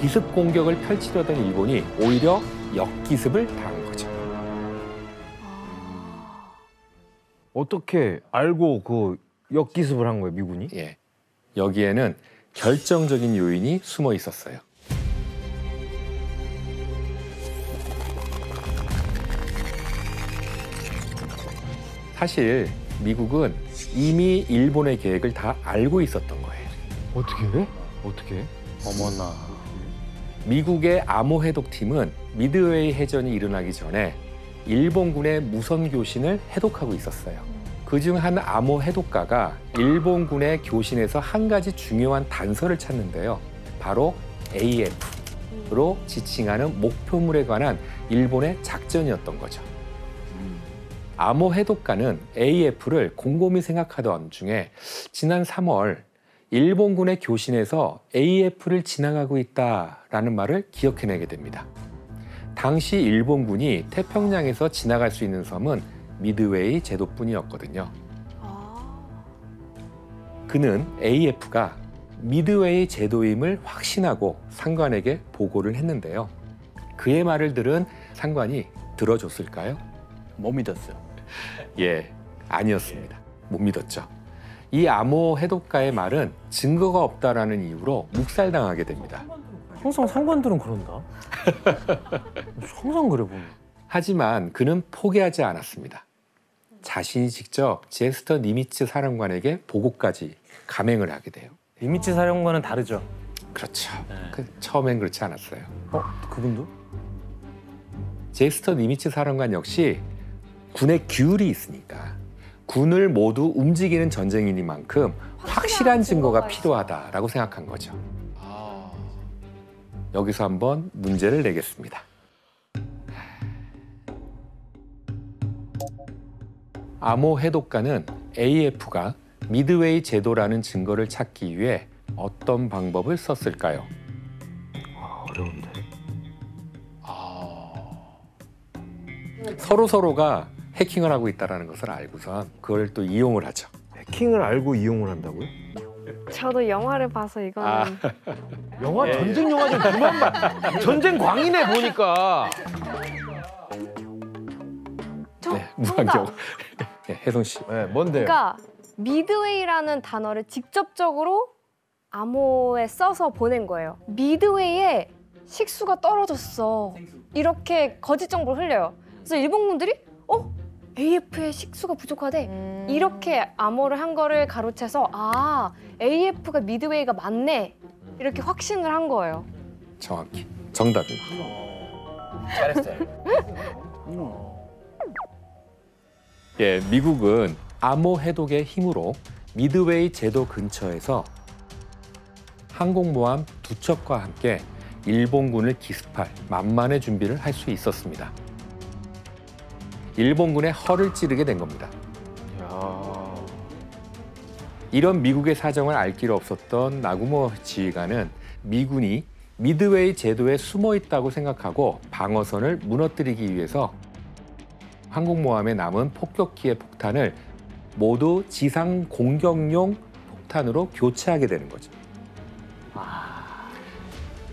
기습 공격을 펼치려던 일본이 오히려 역기습을 당한 거죠. 아, 어떻게 알고 그 역기습을 한 거예요, 미군이? 예. 여기에는 결정적인 요인이 숨어 있었어요. 사실 미국은 이미 일본의 계획을 다 알고 있었던 거예요. 어떻게? 어떻게? 어머나. 미국의 암호 해독팀은 미드웨이 해전이 일어나기 전에 일본군의 무선 교신을 해독하고 있었어요. 그중 한 암호 해독가가 일본군의 교신에서 한 가지 중요한 단서를 찾는데요. 바로 AF로 지칭하는 목표물에 관한 일본의 작전이었던 거죠. 암호 해독가는 AF를 곰곰이 생각하던 중에 지난 3월 일본군의 교신에서 AF를 지나가고 있다라는 말을 기억해내게 됩니다. 당시 일본군이 태평양에서 지나갈 수 있는 섬은 미드웨이 제도뿐이었거든요. 그는 AF가 미드웨이 제도임을 확신하고 상관에게 보고를 했는데요. 그의 말을 들은 상관이 들어줬을까요? 못 믿었어요. 예, 아니었습니다. 못 믿었죠. 이 암호 해독가의 말은 증거가 없다라는 이유로 묵살당하게 됩니다. 항상 상관들은 그런다. 항상 그래 보면. 하지만 그는 포기하지 않았습니다. 자신이 직접 체스터 니미츠 사령관에게 보고까지 감행을 하게 돼요. 니미츠 사령관은 다르죠. 그렇죠. 네. 그 처음엔 그렇지 않았어요. 어, 그분도? 체스터 니미츠 사령관 역시 군의 규율이 있으니까 군을 모두 움직이는 전쟁이니만큼 확실한 증거가 필요하다라고 생각한 거죠. 여기서 한번 문제를 내겠습니다. 암호 해독가는 AF가 미드웨이 제도라는 증거를 찾기 위해 어떤 방법을 썼을까요? 어려운데. 서로 서로가 해킹을 하고 있다는 것을 알고선 그걸 또 이용을 하죠. 해킹을 알고 이용을 한다고요? 저도 영화를 봐서 이거는 아. 영화 전쟁 영화 좀 그만 봐. 전쟁 광이네 보니까. 저 네. 무한경. 네, 혜성 씨. 네, 뭔데요? 그러니까 미드웨이라는 단어를 직접적으로 암호에 써서 보낸 거예요. 미드웨이에 식수가 떨어졌어. 이렇게 거짓 정보를 흘려요. 그래서 일본군들이 어? AF에 식수가 부족하대. 음. 이렇게 암호를 한 거를 가로채서 아 AF가 미드웨이가 맞네. 이렇게 확신을 한 거예요. 정확히 정답입니다. 잘했어요. 예, 미국은 암호 해독의 힘으로 미드웨이 제도 근처에서 항공모함 두 척과 함께 일본군을 기습할 만만의 준비를 할 수 있었습니다. 일본군의 허를 찌르게 된 겁니다. 야. 이런 미국의 사정을 알 길 없었던 나구모 지휘관은 미군이 미드웨이 제도에 숨어 있다고 생각하고 방어선을 무너뜨리기 위해서 항공모함에 남은 폭격기의 폭탄을 모두 지상 공격용 폭탄으로 교체하게 되는 거죠.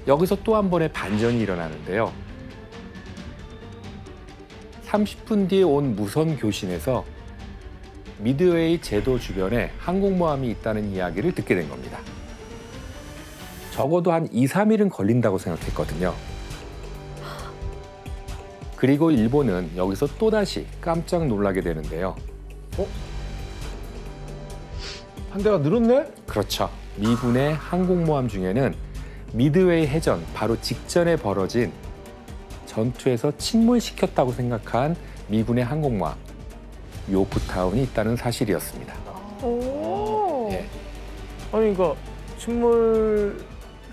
여기서 또 한 번의 반전이 일어나는데요. 30분 뒤에 온 무선 교신에서 미드웨이 제도 주변에 항공모함이 있다는 이야기를 듣게 된 겁니다. 적어도 한 2, 3일은 걸린다고 생각했거든요. 그리고 일본은 여기서 또다시 깜짝 놀라게 되는데요. 한 대가 늘었네? 그렇죠. 미군의 항공모함 중에는 미드웨이 해전 바로 직전에 벌어진 전투에서 침몰시켰다고 생각한 미군의 항공모함 요크타운이 있다는 사실이었습니다. 오. 예. 아니 그러니까 침몰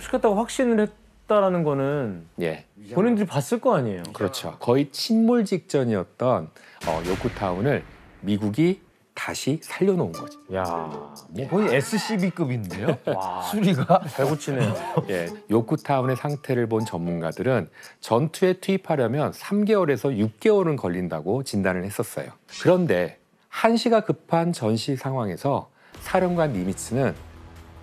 시켰다고 확신을 했다라는 거는 예, 본인들이 봤을 거 아니에요. 그렇죠. 거의 침몰 직전이었던 어, 요크타운을 미국이 다시 살려놓은 거죠. 야. 예. 거의 SCB급인데요? 와, 수리가? 배고치네요. 예, 요크타운의 상태를 본 전문가들은 전투에 투입하려면 3개월에서 6개월은 걸린다고 진단을 했었어요. 그런데 한시가 급한 전시 상황에서 사령관 니미츠는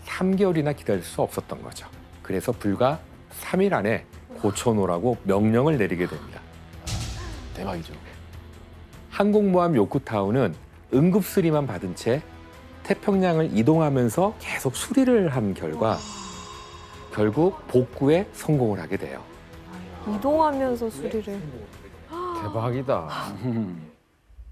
3개월이나 기다릴 수 없었던 거죠. 그래서 불과 3일 안에 고쳐놓으라고 명령을 내리게 됩니다. 대박이죠. 항공모함 요크타운은 응급 수리만 받은 채 태평양을 이동하면서 계속 수리를 한 결과 결국 복구에 성공을 하게 돼요. 이동하면서 수리를. 대박이다.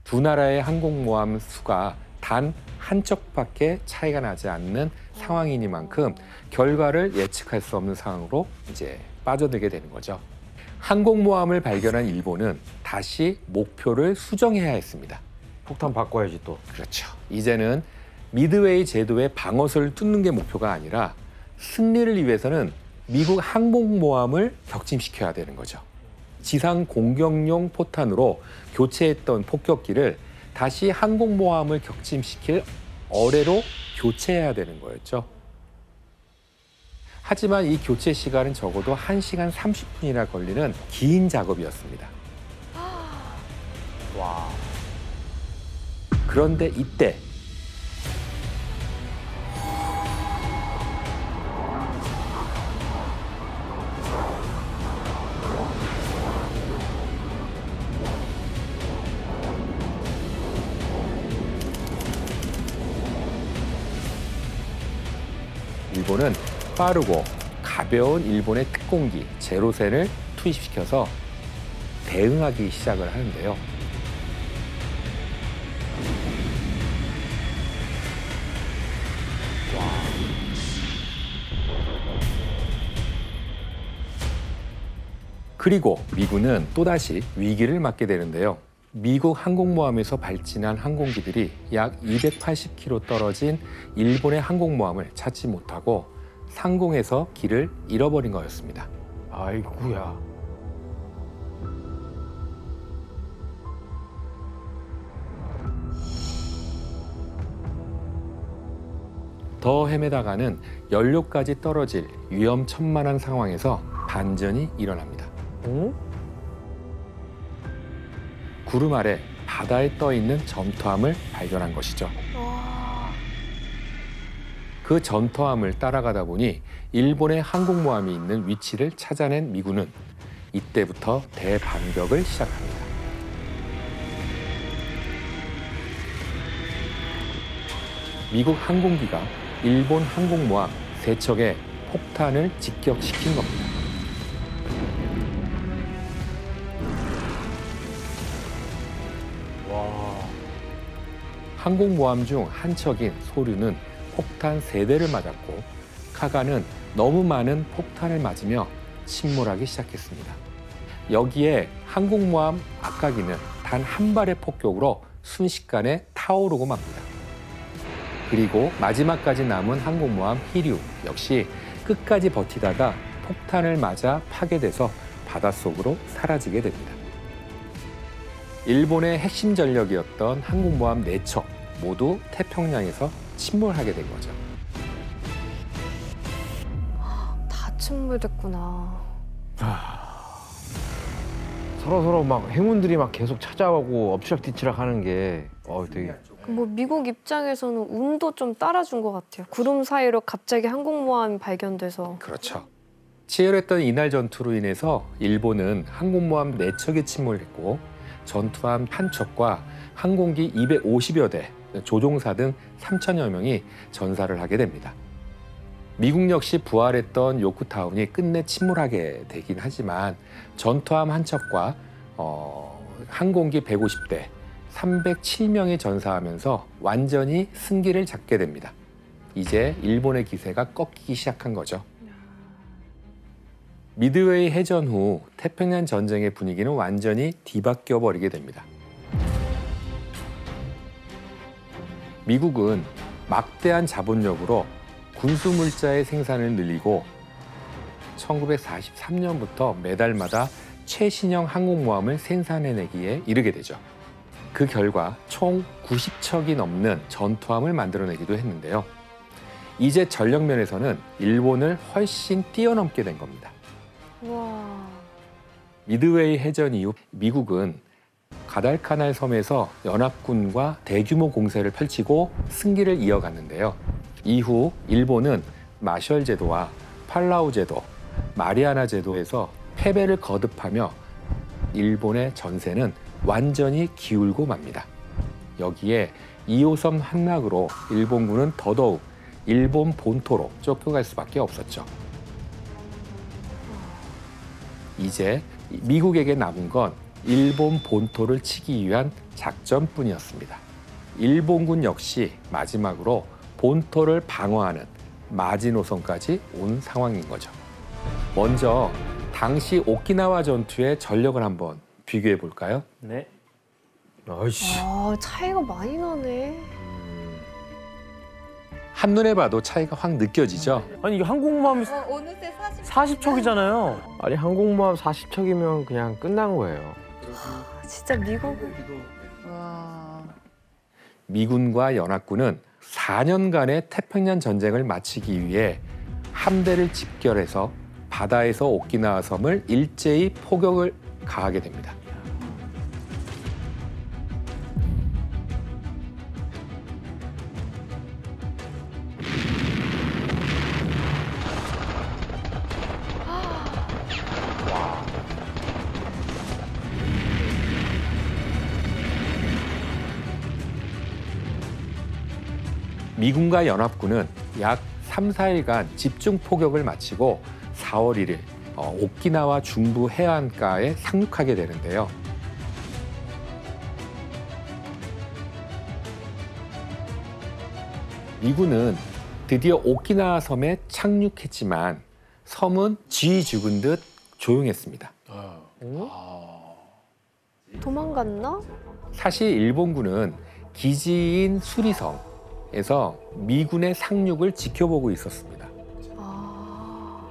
두 나라의 항공모함 수가 단한 척밖에 차이가 나지 않는 상황이니만큼 결과를 예측할 수 없는 상황으로 이제 빠져들게 되는 거죠. 항공모함을 발견한 일본은 다시 목표를 수정해야 했습니다. 폭탄 바꿔야지 또. 그렇죠. 이제는 미드웨이 제도의 방어선을 뚫는 게 목표가 아니라 승리를 위해서는 미국 항공모함을 격침시켜야 되는 거죠. 지상 공격용 포탄으로 교체했던 폭격기를 다시 항공모함을 격침시킬 어뢰로 교체해야 되는 거였죠. 하지만 이 교체 시간은 적어도 1시간 30분이나 걸리는 긴 작업이었습니다. 와. 그런데 이때 일본은 빠르고 가벼운 일본의 특공기 제로센을 투입시켜서 대응하기 시작을 하는데요. 그리고 미군은 또다시 위기를 맞게 되는데요. 미국 항공모함에서 발진한 항공기들이 약 280km 떨어진 일본의 항공모함을 찾지 못하고 상공에서 길을 잃어버린 거였습니다. 아이고야. 더 헤매다가는 연료까지 떨어질 위험천만한 상황에서 반전이 일어납니다. 어? 구름 아래 바다에 떠 있는 전투함을 발견한 것이죠. 그 전투함을 따라가다 보니 일본의 항공모함이 있는 위치를 찾아낸 미군은 이때부터 대반격을 시작합니다. 미국 항공기가 일본 항공모함 세 척에 폭탄을 직격시킨 겁니다. 항공모함 중 한 척인 소류는 폭탄 세대를 맞았고 카가는 너무 많은 폭탄을 맞으며 침몰하기 시작했습니다. 여기에 항공모함 아까기는 단 한 발의 폭격으로 순식간에 타오르고 맙니다. 그리고 마지막까지 남은 항공모함 히류 역시 끝까지 버티다가 폭탄을 맞아 파괴돼서 바닷속으로 사라지게 됩니다. 일본의 핵심 전력이었던 항공모함 4척 모두 태평양에서 침몰하게 된 거죠. 다 침몰됐구나. 서로 서로 막 행운들이 막 계속 찾아오고 엎치락뒤치락 하는 게 어, 되게 뭐 미국 입장에서는 운도 좀 따라준 것 같아요. 구름 사이로 갑자기 항공모함이 발견돼서 그렇죠. 치열했던 이날 전투로 인해서 일본은 항공모함 4척이 침몰했고 전투함 한 척과 항공기 250여 대, 조종사 등 3천여 명이 전사를 하게 됩니다. 미국 역시 부활했던 요크타운이 끝내 침몰하게 되긴 하지만 전투함 한 척과 어, 항공기 150대, 307명이 전사하면서 완전히 승기를 잡게 됩니다. 이제 일본의 기세가 꺾이기 시작한 거죠. 미드웨이 해전 후 태평양 전쟁의 분위기는 완전히 뒤바뀌어 버리게 됩니다. 미국은 막대한 자본력으로 군수 물자의 생산을 늘리고 1943년부터 매달마다 최신형 항공모함을 생산해내기에 이르게 되죠. 그 결과 총 90척이 넘는 전투함을 만들어내기도 했는데요. 이제 전력 면에서는 일본을 훨씬 뛰어넘게 된 겁니다. 와. 미드웨이 해전 이후 미국은 가달카날 섬에서 연합군과 대규모 공세를 펼치고 승기를 이어갔는데요. 이후 일본은 마셜 제도와 팔라우 제도, 마리아나 제도에서 패배를 거듭하며 일본의 전세는 완전히 기울고 맙니다. 여기에 2호섬 함락으로 일본군은 더더욱 일본 본토로 쫓겨갈 수밖에 없었죠. 이제 미국에게 남은 건 일본 본토를 치기 위한 작전뿐이었습니다. 일본군 역시 마지막으로 본토를 방어하는 마지노선까지 온 상황인 거죠. 먼저 당시 오키나와 전투의 전력을 한번 비교해 볼까요? 네. 아이씨. 아, 차이가 많이 나네. 한눈에 봐도 차이가 확 느껴지죠. 아니 이게 항공모함이 어느새 40 40척이잖아요. 아니 항공모함 40척이면 그냥 끝난 거예요. 진짜 미국은 와. 미군과 연합군은 4년간의 태평양 전쟁을 마치기 위해 함대를 집결해서 바다에서 오키나와 섬을 일제히 포격을 가하게 됩니다. 미군과 연합군은 약 3, 4일간 집중 포격을 마치고 4월 1일 어, 오키나와 중부 해안가에 상륙하게 되는데요. 미군은 드디어 오키나와 섬에 착륙했지만 섬은 쥐 죽은 듯 조용했습니다. 도망갔나? 사실 일본군은 기지인 수리성 에서 미군의 상륙을 지켜보고 있었습니다. 아,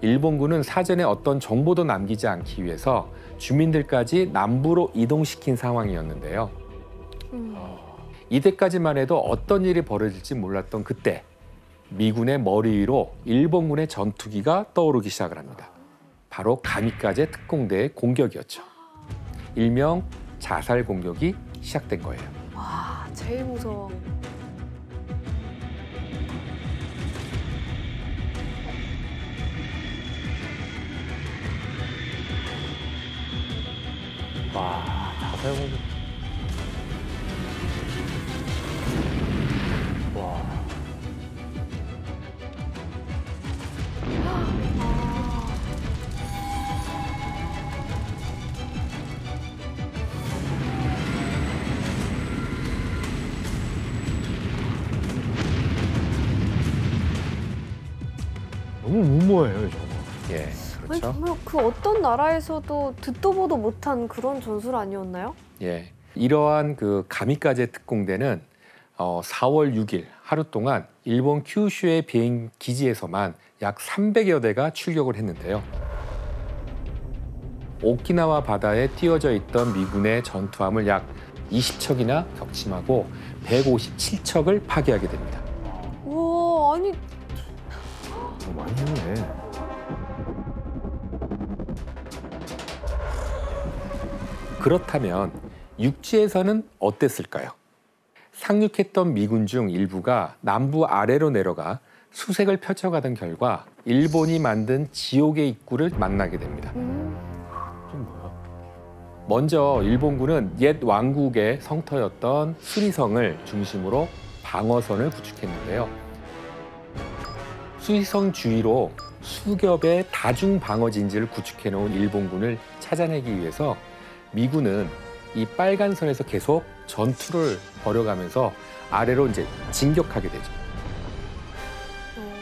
일본군은 사전에 어떤 정보도 남기지 않기 위해서 주민들까지 남부로 이동시킨 상황이었는데요. 음. 이때까지만 해도 어떤 일이 벌어질지 몰랐던 그때 미군의 머리 위로 일본군의 전투기가 떠오르기 시작을 합니다. 바로 가미까제 특공대의 공격이었죠. 일명 자살 공격이 시작된 거예요. 와, 제일 무서워. 와 공격. 와. 너무 무모해요 저거. 예, 아니 그렇죠. 정말 그 어떤 나라에서도 듣도 보도 못한 그런 전술 아니었나요? 예, 이러한 그 가미까제 특공대는 어, 4월 6일 하루 동안 일본 큐슈의 비행 기지에서만 약 300여 대가 출격을 했는데요. 오키나와 바다에 띄워져 있던 미군의 전투함을 약 20척이나 격침하고 157척을 파괴하게 됩니다. 우와, 아니 어, 많이 했네. 그렇다면 육지에서는 어땠을까요? 상륙했던 미군 중 일부가 남부 아래로 내려가 수색을 펼쳐가던 결과 일본이 만든 지옥의 입구를 만나게 됩니다. 음, 좀? 먼저 일본군은 옛 왕국의 성터였던 수리성을 중심으로 방어선을 구축했는데요. 수리성 주위로 수겹의 다중 방어 진지를 구축해 놓은 일본군을 찾아내기 위해서 미군은 이 빨간 선에서 계속 전투를 벌여가면서 아래로 이제 진격하게 되죠. 어.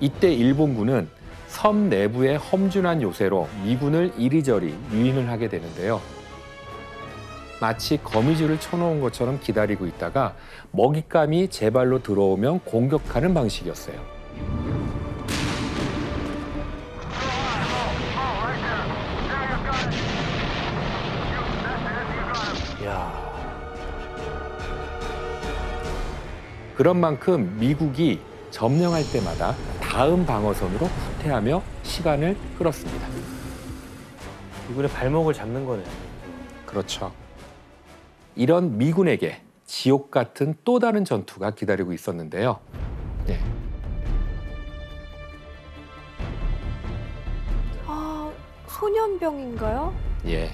이때 일본군은 섬 내부의 험준한 요새로 미군을 이리저리 유인을 하게 되는데요. 마치 거미줄을 쳐놓은 것처럼 기다리고 있다가 먹잇감이 제 발로 들어오면 공격하는 방식이었어요. 야. 그런 만큼 미국이 점령할 때마다 다음 방어선으로 후퇴하며 시간을 끌었습니다. 미군의 발목을 잡는 거네. 그렇죠. 이런 미군에게 지옥 같은 또 다른 전투가 기다리고 있었는데요. 네, 아, 소년병인가요? 예.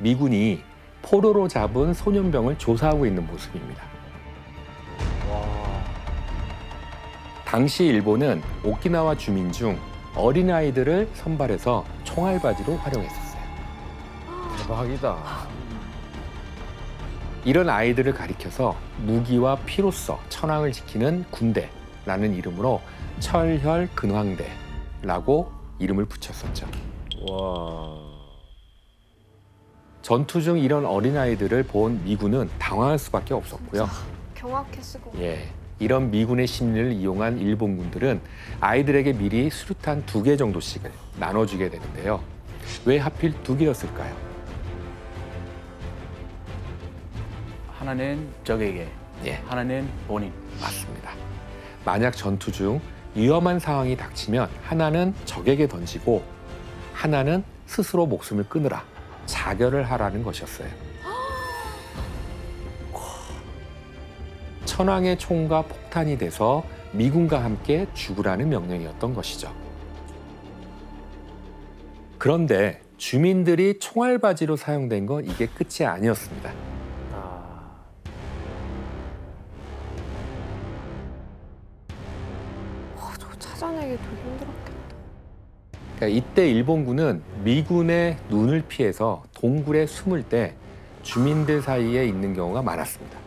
미군이 포로로 잡은 소년병을 조사하고 있는 모습입니다. 와. 당시 일본은 오키나와 주민 중 어린아이들을 선발해서 총알바지로 활용했었어요. 대박이다. 이런 아이들을 가리켜서 무기와 피로써 천황을 지키는 군대라는 이름으로 철혈 근황대라고 이름을 붙였었죠. 와. 전투 중 이런 어린아이들을 본 미군은 당황할 수밖에 없었고요. 경악했을 것 예. 이런 미군의 심리를 이용한 일본군들은 아이들에게 미리 수류탄 두 개 정도씩을 나눠주게 되는데요. 왜 하필 두 개였을까요? 하나는 적에게, 예. 하나는 본인. 맞습니다. 만약 전투 중 위험한 상황이 닥치면 하나는 적에게 던지고 하나는 스스로 목숨을 끊으라 자결을 하라는 것이었어요. 천황의 총과 폭탄이 돼서 미군과 함께 죽으라는 명령이었던 것이죠. 그런데 주민들이 총알바지로 사용된 건 이게 끝이 아니었습니다. 찾아내기 되게 힘들었겠다. 그러니까 이때 일본군은 미군의 눈을 피해서 동굴에 숨을 때 주민들 사이에 있는 경우가 많았습니다.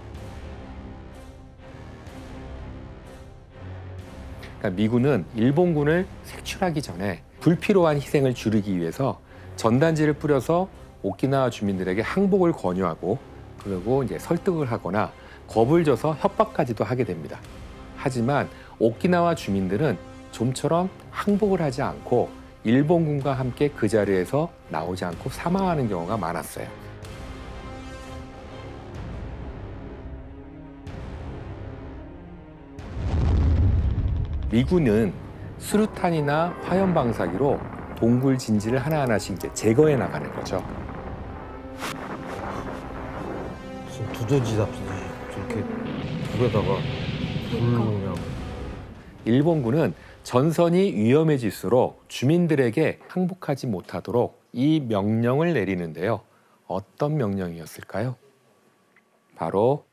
그러니까 미군은 일본군을 색출하기 전에 불필요한 희생을 줄이기 위해서 전단지를 뿌려서 오키나와 주민들에게 항복을 권유하고 그리고 이제 설득을 하거나 겁을 줘서 협박까지도 하게 됩니다. 하지만 오키나와 주민들은 좀처럼 항복을 하지 않고 일본군과 함께 그 자리에서 나오지 않고 사망하는 경우가 많았어요. 미군은 수류탄이나 화염 방사기로 동굴 진지를 하나하나씩 이제 제거해 나가는 거죠. 무슨 두더지다 두더지. 저렇게 불에다가 불로 그냥. 일본군은 전선이 위험해질수록 주민들에게 항복하지 못하도록 이 명령을 내리는데요. 어떤 명령이었을까요? 바로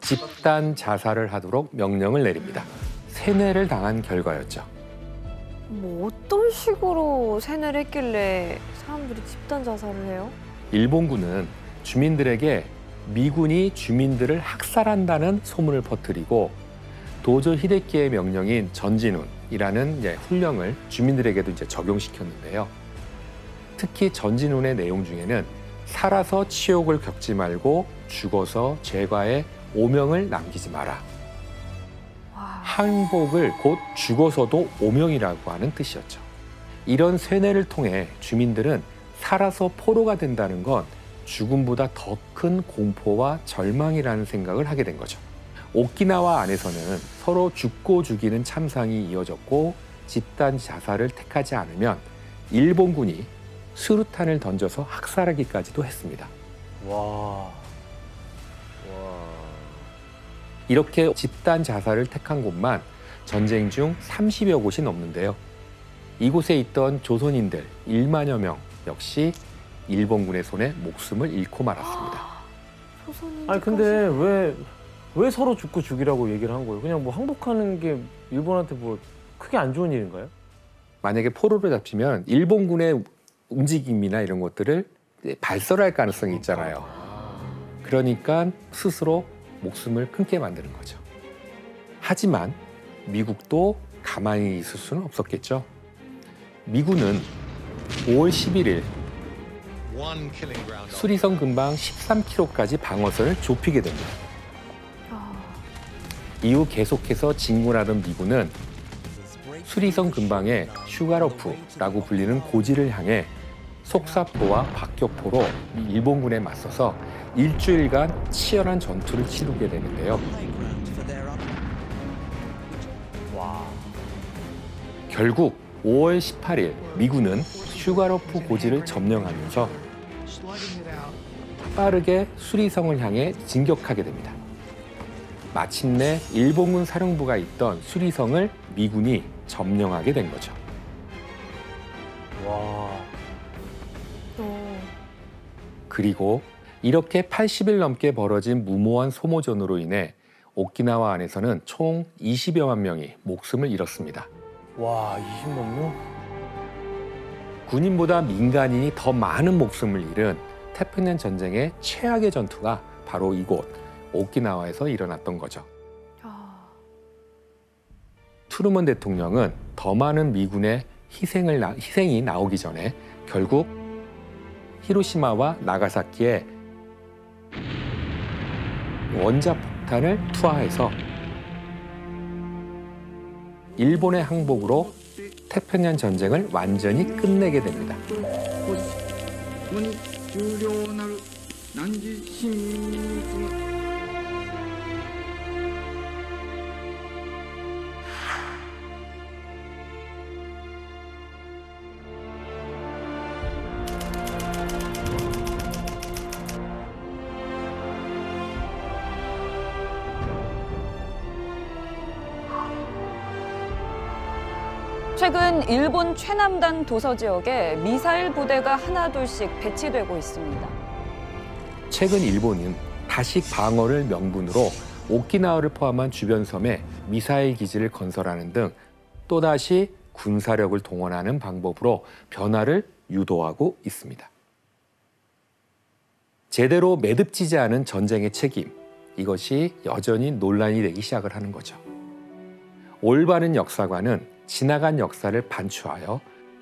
집단 자살을 하도록 명령을 내립니다. 세뇌를 당한 결과였죠. 뭐 어떤 식으로 세뇌를 했길래 사람들이 집단 자살을 해요? 일본군은 주민들에게 미군이 주민들을 학살한다는 소문을 퍼뜨리고 도조 히데키의 명령인 전진훈이라는 이제 훈령을 주민들에게도 이제 적용시켰는데요. 특히 전진훈의 내용 중에는 살아서 치욕을 겪지 말고 죽어서 죄과의 오명을 남기지 마라. 와, 항복을 곧 죽어서도 오명이라고 하는 뜻이었죠. 이런 쇠뇌를 통해 주민들은 살아서 포로가 된다는 건 죽음보다 더 큰 공포와 절망이라는 생각을 하게 된 거죠. 오키나와 안에서는 서로 죽고 죽이는 참상이 이어졌고 집단 자살을 택하지 않으면 일본군이 수류탄을 던져서 학살하기까지도 했습니다. 와. 와. 이렇게 집단 자살을 택한 곳만 전쟁 중 30여 곳이 넘는데요. 이곳에 있던 조선인들 1만여 명 역시 일본군의 손에 목숨을 잃고 말았습니다. 조선인들 아니 근데 왜 왜 서로 죽고 죽이라고 얘기를 한 거예요? 그냥 뭐 항복하는 게 일본한테 뭐 크게 안 좋은 일인가요? 만약에 포로를 잡히면 일본군의 움직임이나 이런 것들을 발설할 가능성이 있잖아요. 그러니까 스스로 목숨을 끊게 만드는 거죠. 하지만 미국도 가만히 있을 수는 없었겠죠. 미군은 5월 11일 수리성 근방 13km까지 방어선을 좁히게 됩니다. 아, 이후 계속해서 진군하던 미군은 슈리성 근방의 슈가로프라고 불리는 고지를 향해 속사포와 박격포로 일본군에 맞서서 일주일간 치열한 전투를 치르게 되는데요. 와. 결국 5월 18일 미군은 슈가로프 고지를 점령하면서 빠르게 수리성을 향해 진격하게 됩니다. 마침내 일본군 사령부가 있던 수리성을 미군이 점령하게 된 거죠. 와. 어, 그리고 이렇게 80일 넘게 벌어진 무모한 소모전으로 인해 오키나와 안에서는 총 20여만 명이 목숨을 잃었습니다. 와, 20만 명? 군인보다 민간인이 더 많은 목숨을 잃은 태평양 전쟁의 최악의 전투가 바로 이곳 오키나와에서 일어났던 거죠. 아, 트루먼 대통령은 더 많은 미군의 희생을 나- 희생이 나오기 전에 결국 히로시마와 나가사키에 원자 폭탄을 투하해서 일본의 항복으로 태평양 전쟁을 완전히 끝내게 됩니다. 일본 최남단 도서 지역에 미사일 부대가 하나둘씩 배치되고 있습니다. 최근 일본은 다시 방어를 명분으로 오키나와를 포함한 주변 섬에 미사일 기지를 건설하는 등 또다시 군사력을 동원하는 방법으로 변화를 유도하고 있습니다. 제대로 매듭지지 않은 전쟁의 책임, 이것이 여전히 논란이 되기 시작을 하는 거죠. 올바른 역사관은 지나간 역사를 반추하여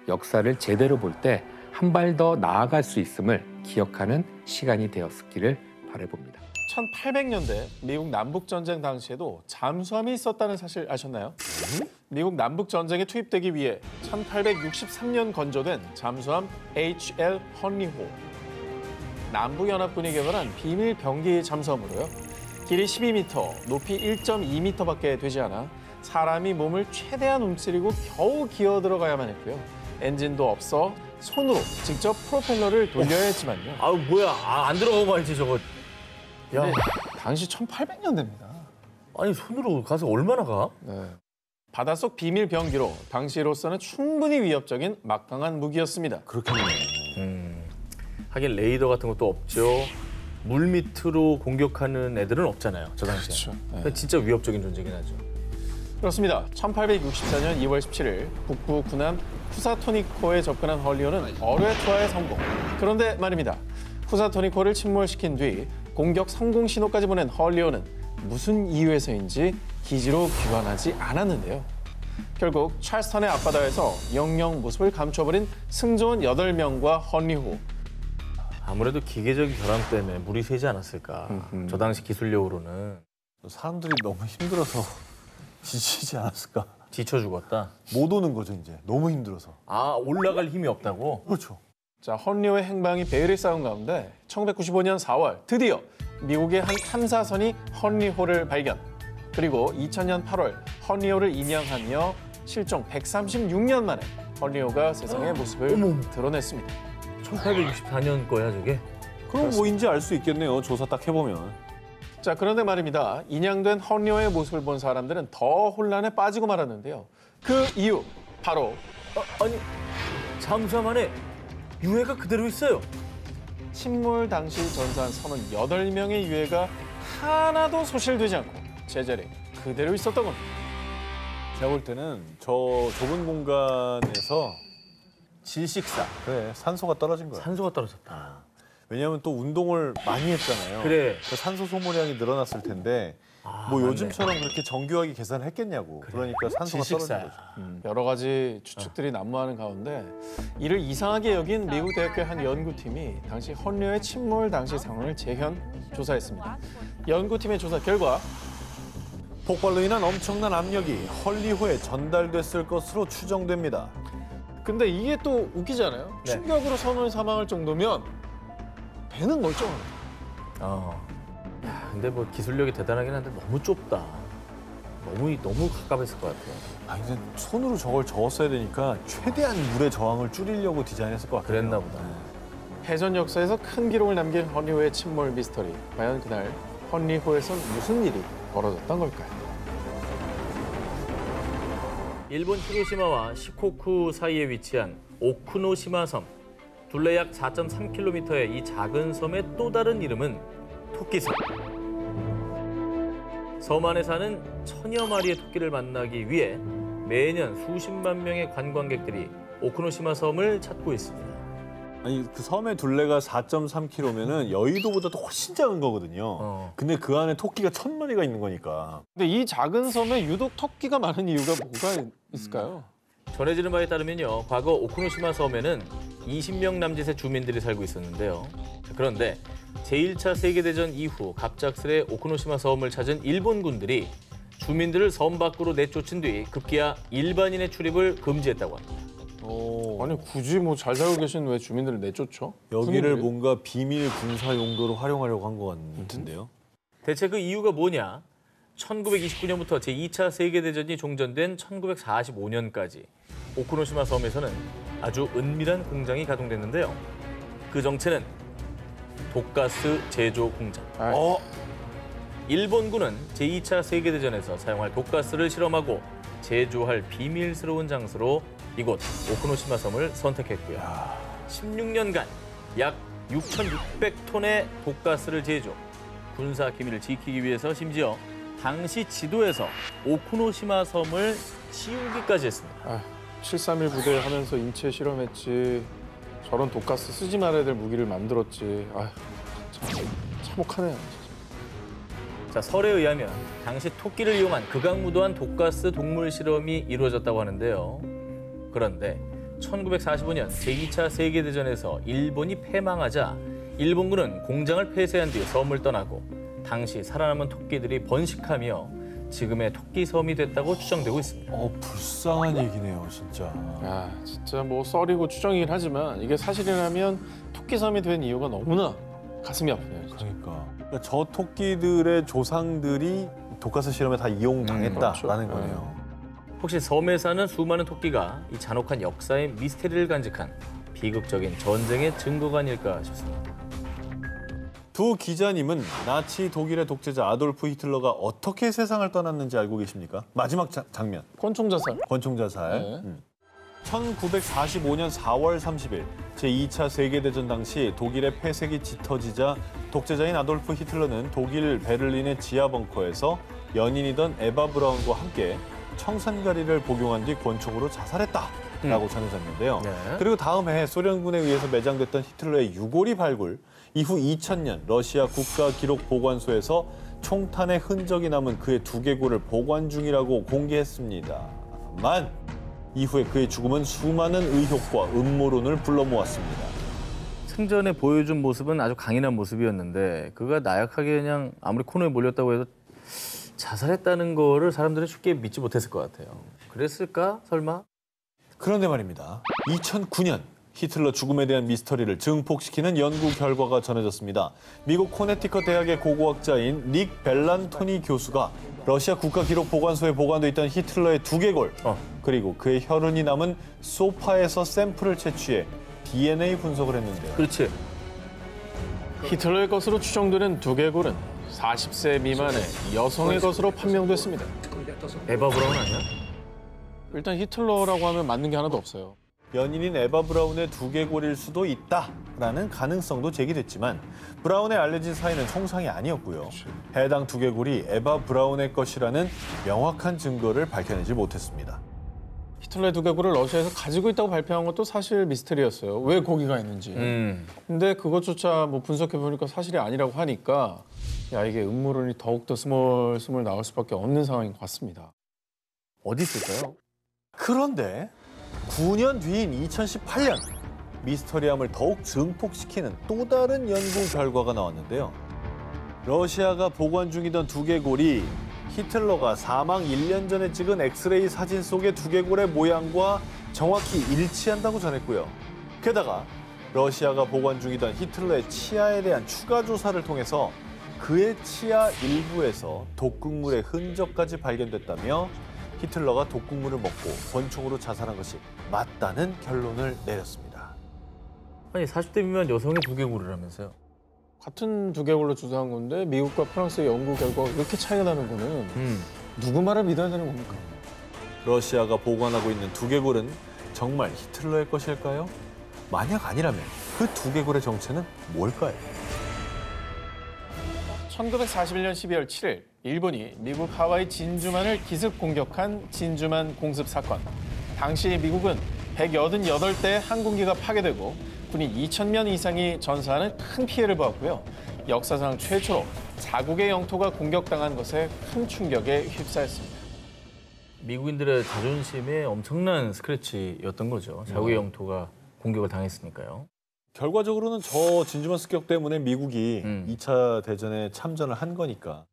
역사를 제대로 볼 때 한 발 더 나아갈 수 있음을 기억하는 시간이 되었기를 바라봅니다. 1800년대 미국 남북 전쟁 당시에도 잠수함이 있었다는 사실 아셨나요? 미국 남북 전쟁에 투입되기 위해 1863년 건조된 잠수함 HL 헌리호. 남북 연합군이 개발한 비밀 병기 잠수함으로요. 길이 12m, 높이 1.2m밖에 되지 않아 사람이 몸을 최대한 움츠리고 겨우 기어 들어가야만 했고요. 엔진도 없어 손으로 직접 프로펠러를 돌려야 했지만요. 아우 뭐야 아, 안 들어가고 말지 저거. 야 네, 당시 1800년대입니다. 아니 손으로 가서 얼마나 가? 네. 바닷속 비밀 병기로 당시로서는 충분히 위협적인 막강한 무기였습니다. 그렇겠네요. 음, 하긴 레이더 같은 것도 없죠. 물 밑으로 공격하는 애들은 없잖아요. 저 당시에. 그렇죠. 네. 그러니까 진짜 위협적인 존재긴 하죠. 그렇습니다. 1864년 2월 17일 북부 군함 후사토니코에 접근한 헐리오는 어뢰 투하에 성공. 그런데 말입니다. 후사토니코를 침몰시킨 뒤 공격 성공 신호까지 보낸 헐리오는 무슨 이유에서인지 기지로 귀환하지 않았는데요. 결국 찰스턴의 앞바다에서 영영 모습을 감춰버린 승조원 8명과 헐리호. 아무래도 기계적인 결함 때문에 물이 새지 않았을까. 저 당시 기술력으로는 사람들이 너무 힘들어서 지치지 않았을까? 지쳐 죽었다. 못 오는 거죠 이제. 너무 힘들어서. 아 올라갈 힘이 없다고? 그렇죠. 자, 헌리오의 행방이 베일을 쌓은 가운데 1995년 4월 드디어 미국의 한 탐사선이 헌리호를 발견. 그리고 2000년 8월 헌리오를 인양하며 실종 136년 만에 헌리오가 세상의 모습을 드러냈습니다. 1864년 거야 저게? 그럼 뭐인지 알 수 있겠네요. 조사 딱 해보면. 자, 그런데 말입니다. 인양된 헌리오의 모습을 본 사람들은 더 혼란에 빠지고 말았는데요. 그 이유 바로 아, 아니 잠수함 안에 유해가 그대로 있어요. 침몰 당시 전사한 38명의 유해가 하나도 소실되지 않고 제자리에 그대로 있었던 겁니다. 제가 볼 때는 저 좁은 공간에서 질식사. 그래 산소가 떨어진 거야. 산소가 떨어졌다. 왜냐하면 또 운동을 많이 했잖아요. 그래. 그 산소 소모량이 늘어났을 텐데 아, 뭐 맞네. 요즘처럼 그렇게 정교하게 계산을 했겠냐고. 그러니까 산소가 질식사야. 거죠. 음, 여러 가지 추측들이 난무하는 가운데 이를 이상하게 여긴 미국 대학교의 한 연구팀이 당시 헌료의 침몰 당시 상황을 재현 조사했습니다. 연구팀의 조사 결과 폭발로 인한 엄청난 압력이 헐리호에 전달됐을 것으로 추정됩니다. 근데 이게 또 웃기잖아요. 네. 충격으로 선원 사망할 정도면 배는 멀쩡합니다. 어. 야, 근데 뭐 기술력이 대단하긴 한데 너무 좁다. 너무 너무 가깝했을 것 같아요. 아, 근데 손으로 저걸 저었어야 되니까 최대한 물의 저항을 줄이려고 디자인했을 것 같아요. 그랬나 보다. 해전 역사에서 큰 기록을 남긴 헌리호의 침몰 미스터리. 과연 그날 헌리호에선 무슨 일이 벌어졌던 걸까요? 일본 히로시마와 시코쿠 사이에 위치한 오쿠노시마 섬. 둘레 약 4.3km의 이 작은 섬의 또 다른 이름은 토끼섬. 섬 안에 사는 천여 마리의 토끼를 만나기 위해 매년 수십만 명의 관광객들이 오쿠노시마 섬을 찾고 있습니다. 아니 그 섬의 둘레가 4.3km면은 여의도보다도 훨씬 작은 거거든요. 어. 근데 그 안에 토끼가 천 마리가 있는 거니까. 근데 이 작은 섬에 유독 토끼가 많은 이유가 뭐가 있을까요? 전해지는 바에 따르면요. 과거 오쿠노시마 섬에는 20명 남짓의 주민들이 살고 있었는데요. 자, 그런데 제1차 세계대전 이후 갑작스레 오쿠노시마 섬을 찾은 일본군들이 주민들을 섬 밖으로 내쫓은 뒤 급기야 일반인의 출입을 금지했다고 합니다. 아니 굳이 뭐 잘 살고 계신 왜 주민들을 내쫓죠? 여기를? 뭔가 비밀 군사 용도로 활용하려고 한 것 같은데요. 대체 그 이유가 뭐냐? 1929년부터 제2차 세계대전이 종전된 1945년까지 오쿠노시마 섬에서는 아주 은밀한 공장이 가동됐는데요. 그 정체는 독가스 제조 공장. 어? 일본군은 제2차 세계대전에서 사용할 독가스를 실험하고 제조할 비밀스러운 장소로 이곳 오쿠노시마 섬을 선택했고요. 16년간 약 6,600톤의 독가스를 제조, 군사 기밀을 지키기 위해서 심지어 당시 지도에서 오쿠노시마 섬을 치우기까지 했습니다. 아, 731 부대 하면서 인체 실험했지. 저런 독가스 쓰지 말아야 될 무기를 만들었지. 아, 참 참혹하네요. 자, 설에 의하면 당시 토끼를 이용한 극악무도한 독가스 동물 실험이 이루어졌다고 하는데요. 그런데 1945년 제2차 세계대전에서 일본이 패망하자 일본군은 공장을 폐쇄한 뒤 섬을 떠나고 당시 살아남은 토끼들이 번식하며 지금의 토끼 섬이 됐다고 추정되고 있습니다. 어, 불쌍한 얘기네요, 진짜. 아, 진짜 뭐 썰이고 추정이긴 하지만 이게 사실이라면 토끼섬이 된 이유가 너무나 가슴이 아프네요. 진짜. 그러니까. 그러니까 저 토끼들의 조상들이 독가스 실험에 다 이용당했다라는 그렇죠. 거네요. 혹시 섬에 사는 수많은 토끼가 이 잔혹한 역사의 미스테리를 간직한 비극적인 전쟁의 증거가 아닐까 싶습니다. 두 기자님은 나치 독일의 독재자 아돌프 히틀러가 어떻게 세상을 떠났는지 알고 계십니까? 마지막 자- 장면. 권총 자살. 권총 자살. 네. 음. 1945년 4월 30일 제2차 세계대전 당시 독일의 폐색이 짙어지자 독재자인 아돌프 히틀러는 독일 베를린의 지하 벙커에서 연인이던 에바 브라운과 함께 청산가리를 복용한 뒤 권총으로 자살했다라고 전해졌는데요. 네. 그리고 다음 해 소련군에 의해서 매장됐던 히틀러의 유골이 발굴, 이후 2000년 러시아 국가 기록 보관소에서 총탄의 흔적이 남은 그의 두개골을 보관 중이라고 공개했습니다만 이후에 그의 죽음은 수많은 의혹과 음모론을 불러 모았습니다. 생전에 보여준 모습은 아주 강인한 모습이었는데 그가 나약하게 그냥 아무리 코너에 몰렸다고 해도 자살했다는 거를 사람들은 쉽게 믿지 못했을 것 같아요. 그랬을까? 설마? 그런데 말입니다. 2009년 히틀러 죽음에 대한 미스터리를 증폭시키는 연구 결과가 전해졌습니다. 미국 코네티컷 대학의 고고학자인 닉 벨란토니 교수가 러시아 국가 기록 보관소에 보관돼 있던 히틀러의 두개골 어. 그리고 그의 혈흔이 남은 소파에서 샘플을 채취해 DNA 분석을 했는데요. 그렇지. 히틀러의 것으로 추정되는 두개골은 40세 미만의 여성의 것으로 판명됐습니다. 에바 브라운 아니야? 일단 히틀러라고 하면 맞는 게 하나도 없어요. 연인인 에바 브라운의 두개골일 수도 있다라는 가능성도 제기됐지만 브라운의 알려진 사인은 총상이 아니었고요. 해당 두개골이 에바 브라운의 것이라는 명확한 증거를 밝혀내지 못했습니다. 히틀러의 두개골을 러시아에서 가지고 있다고 발표한 것도 사실 미스터리였어요. 왜 거기가 있는지. 음. 근데 그것조차 뭐 분석해 보니까 사실이 아니라고 하니까 야 이게 음모론이 더욱더 스멀스멀 나올 수밖에 없는 상황인 것 같습니다. 어디 있을까요? 그런데 9년 뒤인 2018년 미스터리함을 더욱 증폭시키는 또 다른 연구 결과가 나왔는데요. 러시아가 보관 중이던 두개골이 히틀러가 사망 1년 전에 찍은 엑스레이 사진 속의 두개골의 모양과 정확히 일치한다고 전했고요. 게다가 러시아가 보관 중이던 히틀러의 치아에 대한 추가 조사를 통해서 그의 치아 일부에서 독극물의 흔적까지 발견됐다며 히틀러가 독극물을 먹고 권총으로 자살한 것이 맞다는 결론을 내렸습니다. 아니 40대 미만 여성의 두개골이라면서요? 같은 두개골로 주사한 건데 미국과 프랑스의 연구 결과가 이렇게 차이가 나는 거는 음. 누구 말을 믿어야 되는 겁니까? 러시아가 보관하고 있는 두개골은 정말 히틀러의 것일까요? 만약 아니라면 그 두개골의 정체는 뭘까요? 1941년 12월 7일 일본이 미국 하와이 진주만을 기습 공격한 진주만 공습 사건. 당시 미국은 188대의 항공기가 파괴되고 군인 2,000명 이상이 전사하는 큰 피해를 보았고요. 역사상 최초로 자국의 영토가 공격당한 것에 큰 충격에 휩싸였습니다. 미국인들의 자존심에 엄청난 스크래치였던 거죠. 자국의 영토가 공격을 당했으니까요. 결과적으로는 저 진주만 습격 때문에 미국이 음. 이 2차 대전에 참전을 한 거니까.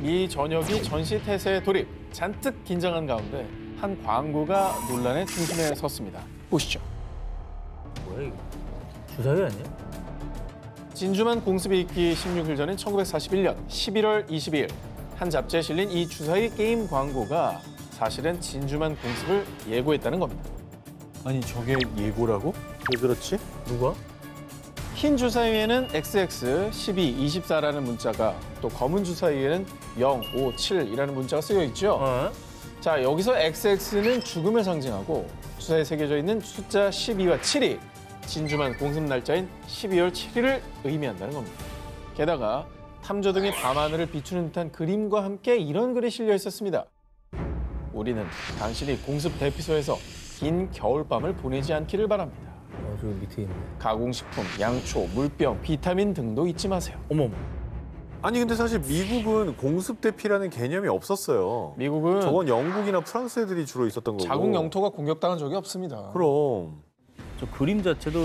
미 전역이 전시 태세에 돌입, 잔뜩 긴장한 가운데 한 광고가 논란의 중심에 섰습니다. 보시죠. 뭐야 이거? 주사위 아니야? 진주만 공습이 있기 16일 전인 1941년 11월 22일 한 잡지에 실린 이 주사위 게임 광고가 사실은 진주만 공습을 예고했다는 겁니다. 아니 저게 예고라고? 왜 그렇지? 누가? 흰 주사 위에는 XX 12 24라는 문자가 또 검은 주사 위에는 0 5 7이라는 문자가 쓰여 있죠. 어? 자 여기서 XX는 죽음을 상징하고 주사에 새겨져 있는 숫자 12와 7이 진주만 공습 날짜인 12월 7일을 의미한다는 겁니다. 게다가 탐조 등의 밤하늘을 비추는 듯한 그림과 함께 이런 글이 실려 있었습니다. 우리는 당신이 공습 대피소에서 긴 겨울밤을 보내지 않기를 바랍니다. 어, 저기 밑에 있네. 가공식품, 양초, 물병, 비타민 등도 잊지 마세요. 어머머. 아니 근데 사실 미국은 공습 대피라는 개념이 없었어요. 미국은 저건 영국이나 프랑스 애들이 주로 있었던 거고. 자국 영토가 공격당한 적이 없습니다. 그럼 저 그림 자체도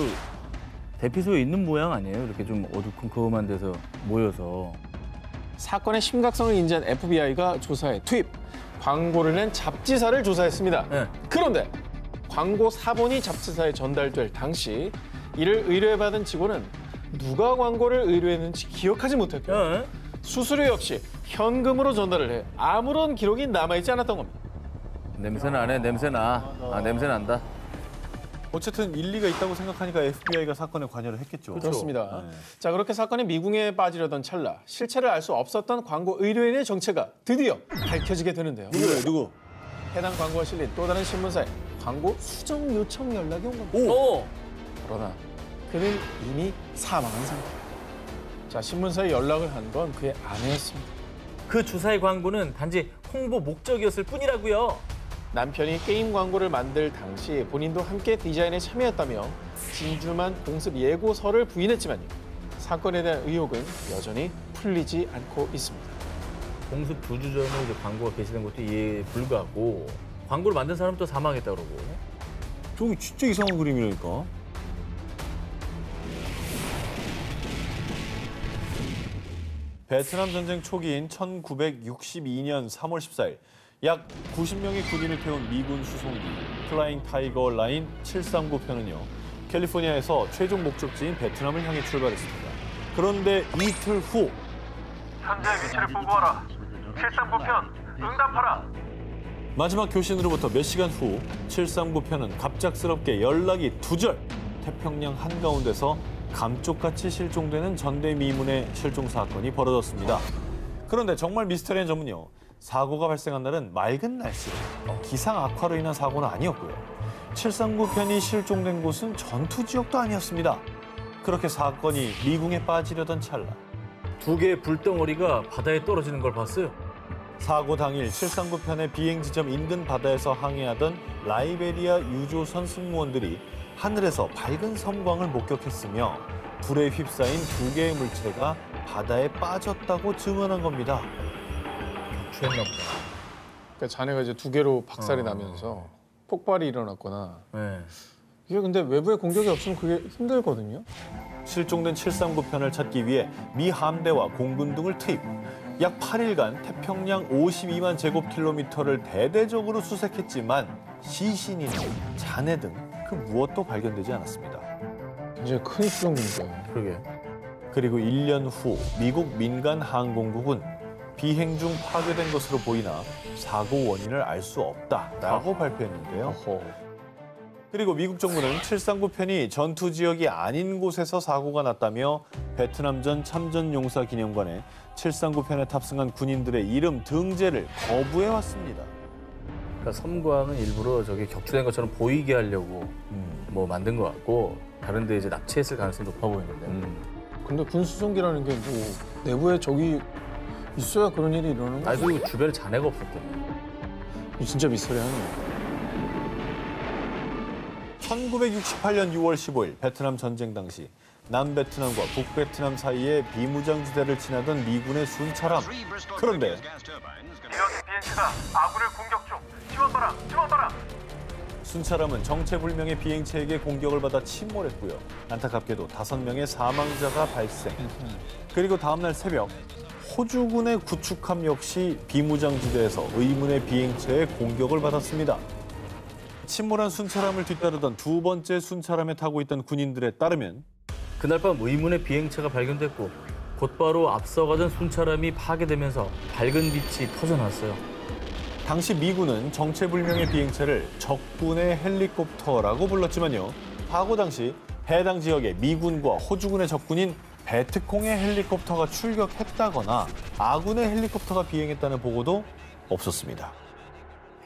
대피소에 있는 모양 아니에요? 이렇게 좀 어두컴컴한 데서 모여서. 사건의 심각성을 인지한 FBI가 조사에 투입, 광고를 낸 잡지사를 조사했습니다. 네. 그런데 광고 사본이 잡지사에 전달될 당시 이를 의뢰받은 직원은 누가 광고를 의뢰했는지 기억하지 못했고 어? 수수료 역시 현금으로 전달을 해 아무런 기록이 남아있지 않았던 겁니다. 냄새 나네, 냄새 나. 아, 냄새 난다. 어쨌든 일리가 있다고 생각하니까 FBI가 사건에 관여를 했겠죠. 그렇습니다. 네. 자 그렇게 사건이 미궁에 빠지려던 찰나 실체를 알 수 없었던 광고 의뢰인의 정체가 드디어 밝혀지게 되는데요. 누구예요, 누구? 해당 광고가 실린 또 다른 신문사에 광고 수정 요청 연락이 온 겁니다. 오! 그러나 그는 이미 사망한 상태. 자 신문사에 연락을 한 건 그의 아내였습니다. 그 주사위 광고는 단지 홍보 목적이었을 뿐이라고요. 남편이 게임 광고를 만들 당시 본인도 함께 디자인에 참여했다며 진주만 공습 예고서를 부인했지만요. 사건에 대한 의혹은 여전히 풀리지 않고 있습니다. 공습 두 주 전에 이제 광고가 게시된 것도 이해에 불구하고 광고를 만든 사람도 사망했다 그러고. 저기 진짜 이상한 그림이라니까. 베트남 전쟁 초기인 1962년 3월 14일 약 90명의 군인을 태운 미군 수송기 플라잉 타이거 라인 739편은요 캘리포니아에서 최종 목적지인 베트남을 향해 출발했습니다. 그런데 이틀 후 현재 위치를 보고하라. 739편 응답하라. 마지막 교신으로부터 몇 시간 후 739편은 갑작스럽게 연락이 두절 태평양 한가운데서 감쪽같이 실종되는 전대미문의 실종 사건이 벌어졌습니다. 그런데 정말 미스터리한 점은요. 사고가 발생한 날은 맑은 날씨로 기상 악화로 인한 사고는 아니었고요. 739편이 실종된 곳은 전투 지역도 아니었습니다. 그렇게 사건이 미궁에 빠지려던 찰나 두 개의 불덩어리가 바다에 떨어지는 걸 봤어요. 사고 당일 739 편의 비행 지점 인근 바다에서 항해하던 라이베리아 유조선 승무원들이 하늘에서 밝은 섬광을 목격했으며 불에 휩싸인 두 개의 물체가 바다에 빠졌다고 증언한 겁니다. 취했나 보다. 그러니까 자네가 이제 두 개로 박살이 어. 나면서 폭발이 일어났거나 네. 이게 근데 외부의 공격이 없으면 그게 힘들거든요. 실종된 739편을 찾기 위해 미 함대와 공군 등을 투입. 약 8일간 태평양 52만 제곱킬로미터를 대대적으로 수색했지만 시신이나 잔해 등 그 무엇도 발견되지 않았습니다. 굉장히 큰 수정입니다. 그러게. 그리고 1년 후 미국 민간 항공국은 비행 중 파괴된 것으로 보이나 사고 원인을 알 수 없다라고 발표했는데요. 어허. 그리고 미국 정부는 739 편이 전투 지역이 아닌 곳에서 사고가 났다며 베트남전 참전 용사 기념관에 739편에 탑승한 군인들의 이름 등재를 거부해 왔습니다. 그러니까 섬광은 일부러 저게 격추된 것처럼 보이게 하려고 뭐 만든 것 같고 다른데 이제 납치했을 가능성이 높아 보이는데. 음. 근데 군수송기라는 게 뭐 내부에 적이 있어야 그런 일이 일어나는 아니 거죠. 그리고 주변에 잔해가 없었대. 진짜 미스터리하네요. 1968년 6월 15일 베트남 전쟁 당시 남베트남과 북베트남 사이에 비무장지대를 지나던 미군의 순찰함. 그런데 아군을 공격 중. 지원바라, 지원바라. 순찰함은 정체불명의 비행체에게 공격을 받아 침몰했고요. 안타깝게도 다섯 명의 사망자가 발생. 그리고 다음 날 새벽 호주군의 구축함 역시 비무장지대에서 의문의 비행체의 공격을 받았습니다. 침몰한 순찰함을 뒤따르던 두 번째 순찰함에 타고 있던 군인들에 따르면 그날 밤 의문의 비행체가 발견됐고 곧바로 앞서가던 순찰함이 파괴되면서 밝은 빛이 터져나왔어요. 당시 미군은 정체불명의 비행체를 적군의 헬리콥터라고 불렀지만요. 사고 당시 해당 지역에 미군과 호주군의 적군인 베트콩의 헬리콥터가 출격했다거나 아군의 헬리콥터가 비행했다는 보고도 없었습니다.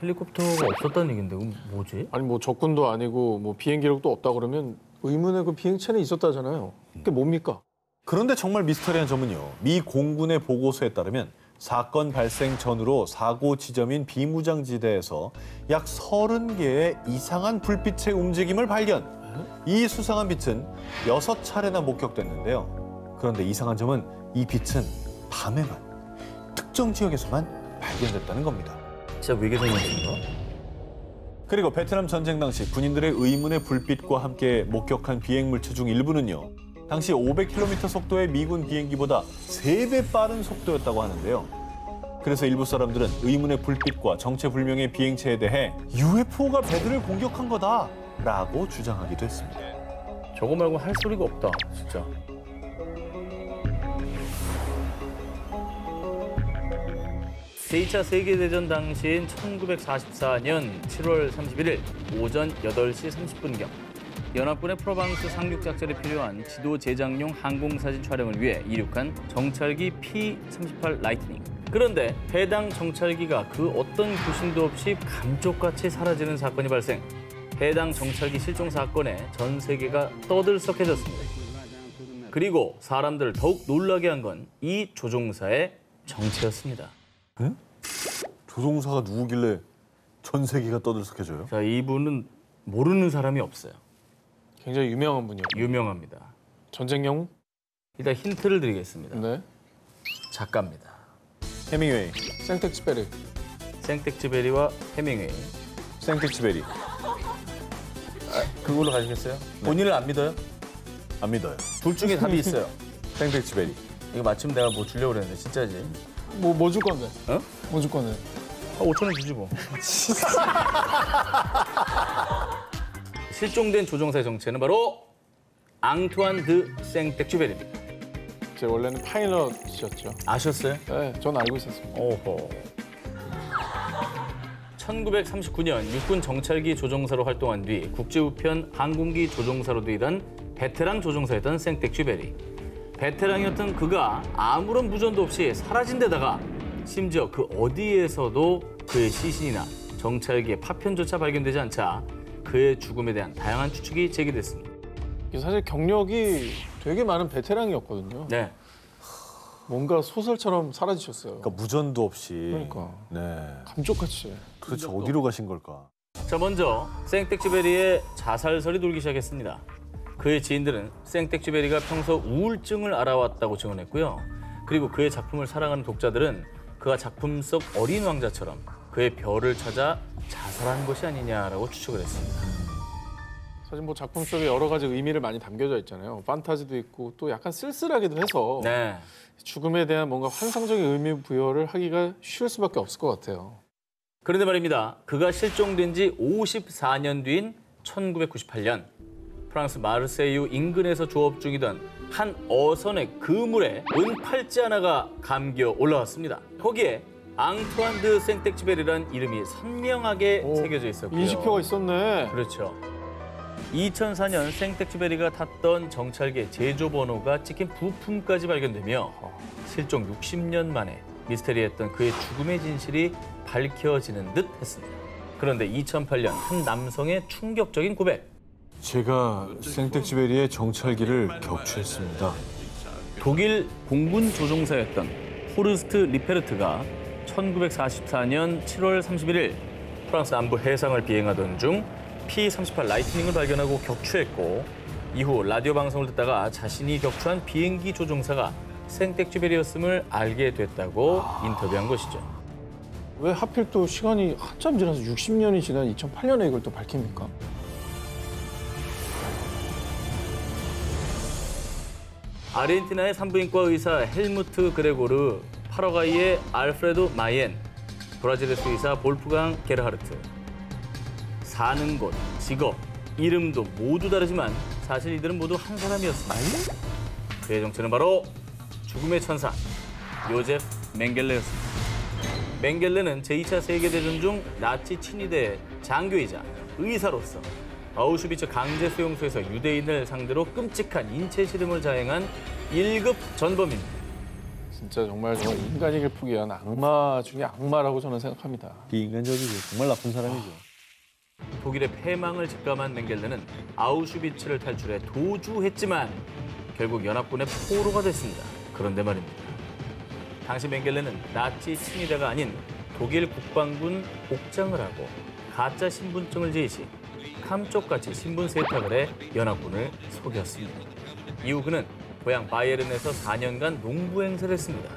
헬리콥터가 없었다는 얘긴데 그럼 뭐지? 아니 뭐 적군도 아니고 뭐 비행 기록도 없다 그러면 의문의 그 비행체는 있었다잖아요. 그게 뭡니까? 그런데 정말 미스터리한 점은요. 미 공군의 보고서에 따르면 사건 발생 전후로 사고 지점인 비무장지대에서 약 30개의 이상한 불빛의 움직임을 발견. 이 수상한 빛은 여섯 차례나 목격됐는데요. 그런데 이상한 점은 이 빛은 밤에만 특정 지역에서만 발견됐다는 겁니다. 진짜 외계선이었습니까? 그리고 베트남 전쟁 당시 군인들의 의문의 불빛과 함께 목격한 비행 물체 중 일부는요. 당시 500km 속도의 미군 비행기보다 3배 빠른 속도였다고 하는데요. 그래서 일부 사람들은 의문의 불빛과 정체불명의 비행체에 대해 UFO가 배들을 공격한 거다라고 주장하기도 했습니다. 저거 말고 할 소리가 없다, 진짜. 제2차 세계대전 당시인 1944년 7월 31일 오전 8시 30분경 연합군의 프로방스 상륙 작전에 필요한 지도 제작용 항공사진 촬영을 위해 이륙한 정찰기 P-38 라이트닝. 그런데 해당 정찰기가 그 어떤 교신도 없이 감쪽같이 사라지는 사건이 발생. 해당 정찰기 실종 사건에 전 세계가 떠들썩해졌습니다. 그리고 사람들을 더욱 놀라게 한 건 이 조종사의 정체였습니다. 조종사가 누구길래 전 세계가 떠들썩해져요? 자, 이분은 모르는 사람이 없어요. 굉장히 유명한 분이요. 유명합니다. 전쟁 영웅? 일단 힌트를 드리겠습니다. 네. 작가입니다. 해밍웨이, 생텍쥐베리. 생텍쥐베리와 해밍웨이. 생텍쥐베리. 그걸로 가시겠어요? 본인을 안 믿어요? 안 믿어요. 둘 중에 답이 있어요. 생텍쥐베리. 이거 마침 내가 뭐 주려고 그랬는데 진짜지? 뭐 뭐 줄 건데? 어? 뭐 줄 건데? 아, 5천 원 주지 뭐. 실종된 조종사의 정체는 바로 앙투안 드 생텍쥐베리입니다. 제 원래는 파일럿이었죠. 아셨어요? 네, 전 알고 있었습니다. 오호. 1939년 육군 정찰기 조종사로 활동한 뒤 국제우편 항공기 조종사로도 일한 베테랑 조종사였던 생텍쥐베리. 베테랑이었던 그가 아무런 무전도 없이 사라진 데다가 심지어 그 어디에서도 그의 시신이나 정찰기의 파편조차 발견되지 않자 그의 죽음에 대한 다양한 추측이 제기됐습니다. 이게 사실 경력이 되게 많은 베테랑이었거든요. 네. 뭔가 소설처럼 사라지셨어요. 그러니까 무전도 없이. 그러니까. 네. 감쪽같이. 도대체 어디로 가신 걸까? 자 먼저 생텍쥐베리의 자살설이 돌기 시작했습니다. 그의 지인들은 생텍쥐베리가 평소 우울증을 알아왔다고 증언했고요. 그리고 그의 작품을 사랑하는 독자들은 그가 작품 속 어린 왕자처럼 그의 별을 찾아 자살한 것이 아니냐라고 추측을 했습니다. 사실 뭐 작품 속에 여러 가지 의미를 많이 담겨져 있잖아요. 판타지도 있고 또 약간 쓸쓸하기도 해서 네. 죽음에 대한 뭔가 환상적인 의미 부여를 하기가 쉬울 수밖에 없을 것 같아요. 그런데 말입니다. 그가 실종된 지 54년 뒤인 1998년 프랑스 마르세유 인근에서 조업 중이던 한 어선의 그물에 은 팔찌 하나가 감겨 올라왔습니다. 거기에 앙투안 드 생텍쥐베리란 이름이 선명하게 새겨져 있었고요. 인식표가 있었네. 그렇죠. 2004년 생텍쥐베리가 탔던 정찰기의 제조 번호가 찍힌 부품까지 발견되며 실종 60년 만에 미스테리했던 그의 죽음의 진실이 밝혀지는 듯 했습니다. 그런데 2008년 한 남성의 충격적인 고백. 제가 생텍쥐베리의 정찰기를 격추했습니다. 독일 공군 조종사였던 호르스트 리페르트가 1944년 7월 31일 프랑스 남부 해상을 비행하던 중 P-38 라이트닝을 발견하고 격추했고 이후 라디오 방송을 듣다가 자신이 격추한 비행기 조종사가 생텍쥐페리였음을 알게 됐다고 인터뷰한 것이죠. 왜 하필 또 시간이 한참 지나서 60년이 지난 2008년에 이걸 또 밝힙니까? 아르헨티나의 산부인과 의사 헬무트 그레고르, 파라과이의 알프레도 마이엔, 브라질의 수의사 볼프강 게르하르트. 사는 곳, 직업, 이름도 모두 다르지만 사실 이들은 모두 한 사람이었습니다. 그의 정체는 바로 죽음의 천사 요제프 맹겔레였습니다. 맹겔레는 제2차 세계대전 중 나치 친위대의 장교이자 의사로서 아우슈비츠 강제 수용소에서 유대인을 상대로 끔찍한 인체 실험을 자행한 1급 전범입니다. 진짜 정말 저 인간에게 포기한 악마 중에 악마라고 저는 생각합니다. 비인간적이죠. 정말 나쁜 사람이죠. 독일의 패망을 직감한 맹겔레는 아우슈비츠를 탈출해 도주했지만 결국 연합군의 포로가 됐습니다. 그런데 말입니다. 당시 맹겔레는 나치 친위대가 아닌 독일 국방군 복장을 하고 가짜 신분증을 제시, 감쪽같이 신분 세탁을 해 연합군을 속였습니다. 이후 그는 고향 바이에른에서 4년간 농부 행세를 했습니다.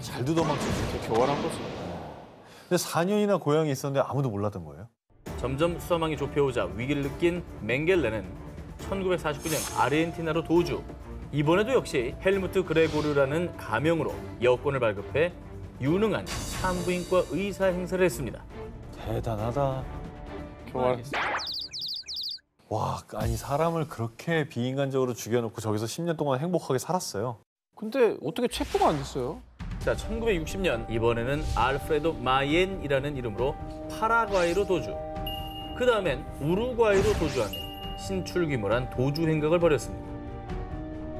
잘도 도망쳤죠. 교활한 거죠. 근데 4년이나 고향에 있었는데 아무도 몰랐던 거예요? 점점 수사망이 좁혀오자 위기를 느낀 맹겔레는 1949년 아르헨티나로 도주. 이번에도 역시 헬무트 그레고르라는 가명으로 여권을 발급해 유능한 산부인과 의사 행세를 했습니다. 대단하다. 교활. 와, 아니 사람을 그렇게 비인간적으로 죽여놓고 저기서 10년 동안 행복하게 살았어요. 근데 어떻게 체포가 안 됐어요? 자, 1960년 이번에는 알프레도 마옌이라는 이름으로 파라과이로 도주. 그 다음엔 우루과이로 도주하며 신출귀몰한 도주 행각을 벌였습니다.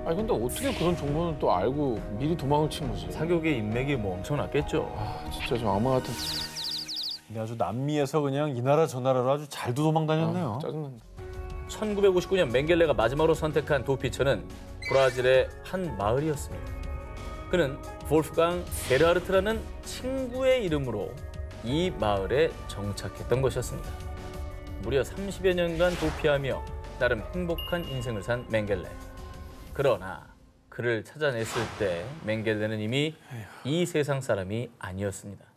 아니 근데 어떻게 그런 정보는 또 알고 미리 도망을 친 거지? 사격의 인맥이 뭐 엄청났겠죠. 아 진짜 저 악마 같은. 근데 아주 남미에서 그냥 이 나라 저 나라로 아주 잘도 도망 다녔네요. 아, 짜증난다. 1959년 맹겔레가 마지막으로 선택한 도피처는 브라질의 한 마을이었습니다. 그는 볼프강 게르하르트라는 친구의 이름으로 이 마을에 정착했던 것이었습니다. 무려 30여 년간 도피하며 나름 행복한 인생을 산 맹겔레. 그러나 그를 찾아냈을 때 맹겔레는 이미 이 세상 사람이 아니었습니다.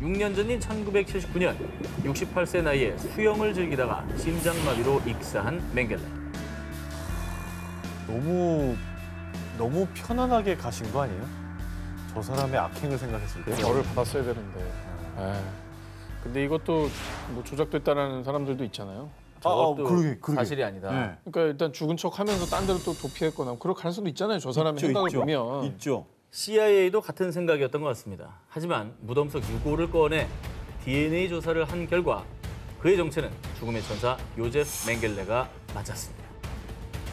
6년 전인 1979년 68세 나이에 수영을 즐기다가 심장마비로 익사한 맹겔레. 너무 너무 편안하게 가신 거 아니에요? 저 사람의 악행을 생각했을 때. 벌을 받았어야 되는데. 에이. 근데 이것도 뭐 조작됐다라는 사람들도 있잖아요. 아, 아, 그러게, 그러게. 사실이 아니다. 네. 그러니까 일단 죽은 척 하면서 딴 데로 또 도피했거나 그럴 가능성도 있잖아요. 저 사람의 있죠, 생각을 있죠. 보면. 있죠. CIA도 같은 생각이었던 것 같습니다. 하지만 무덤 속 유골을 꺼내 DNA 조사를 한 결과 그의 정체는 죽음의 천사 요제프 맹겔레가 맞았습니다.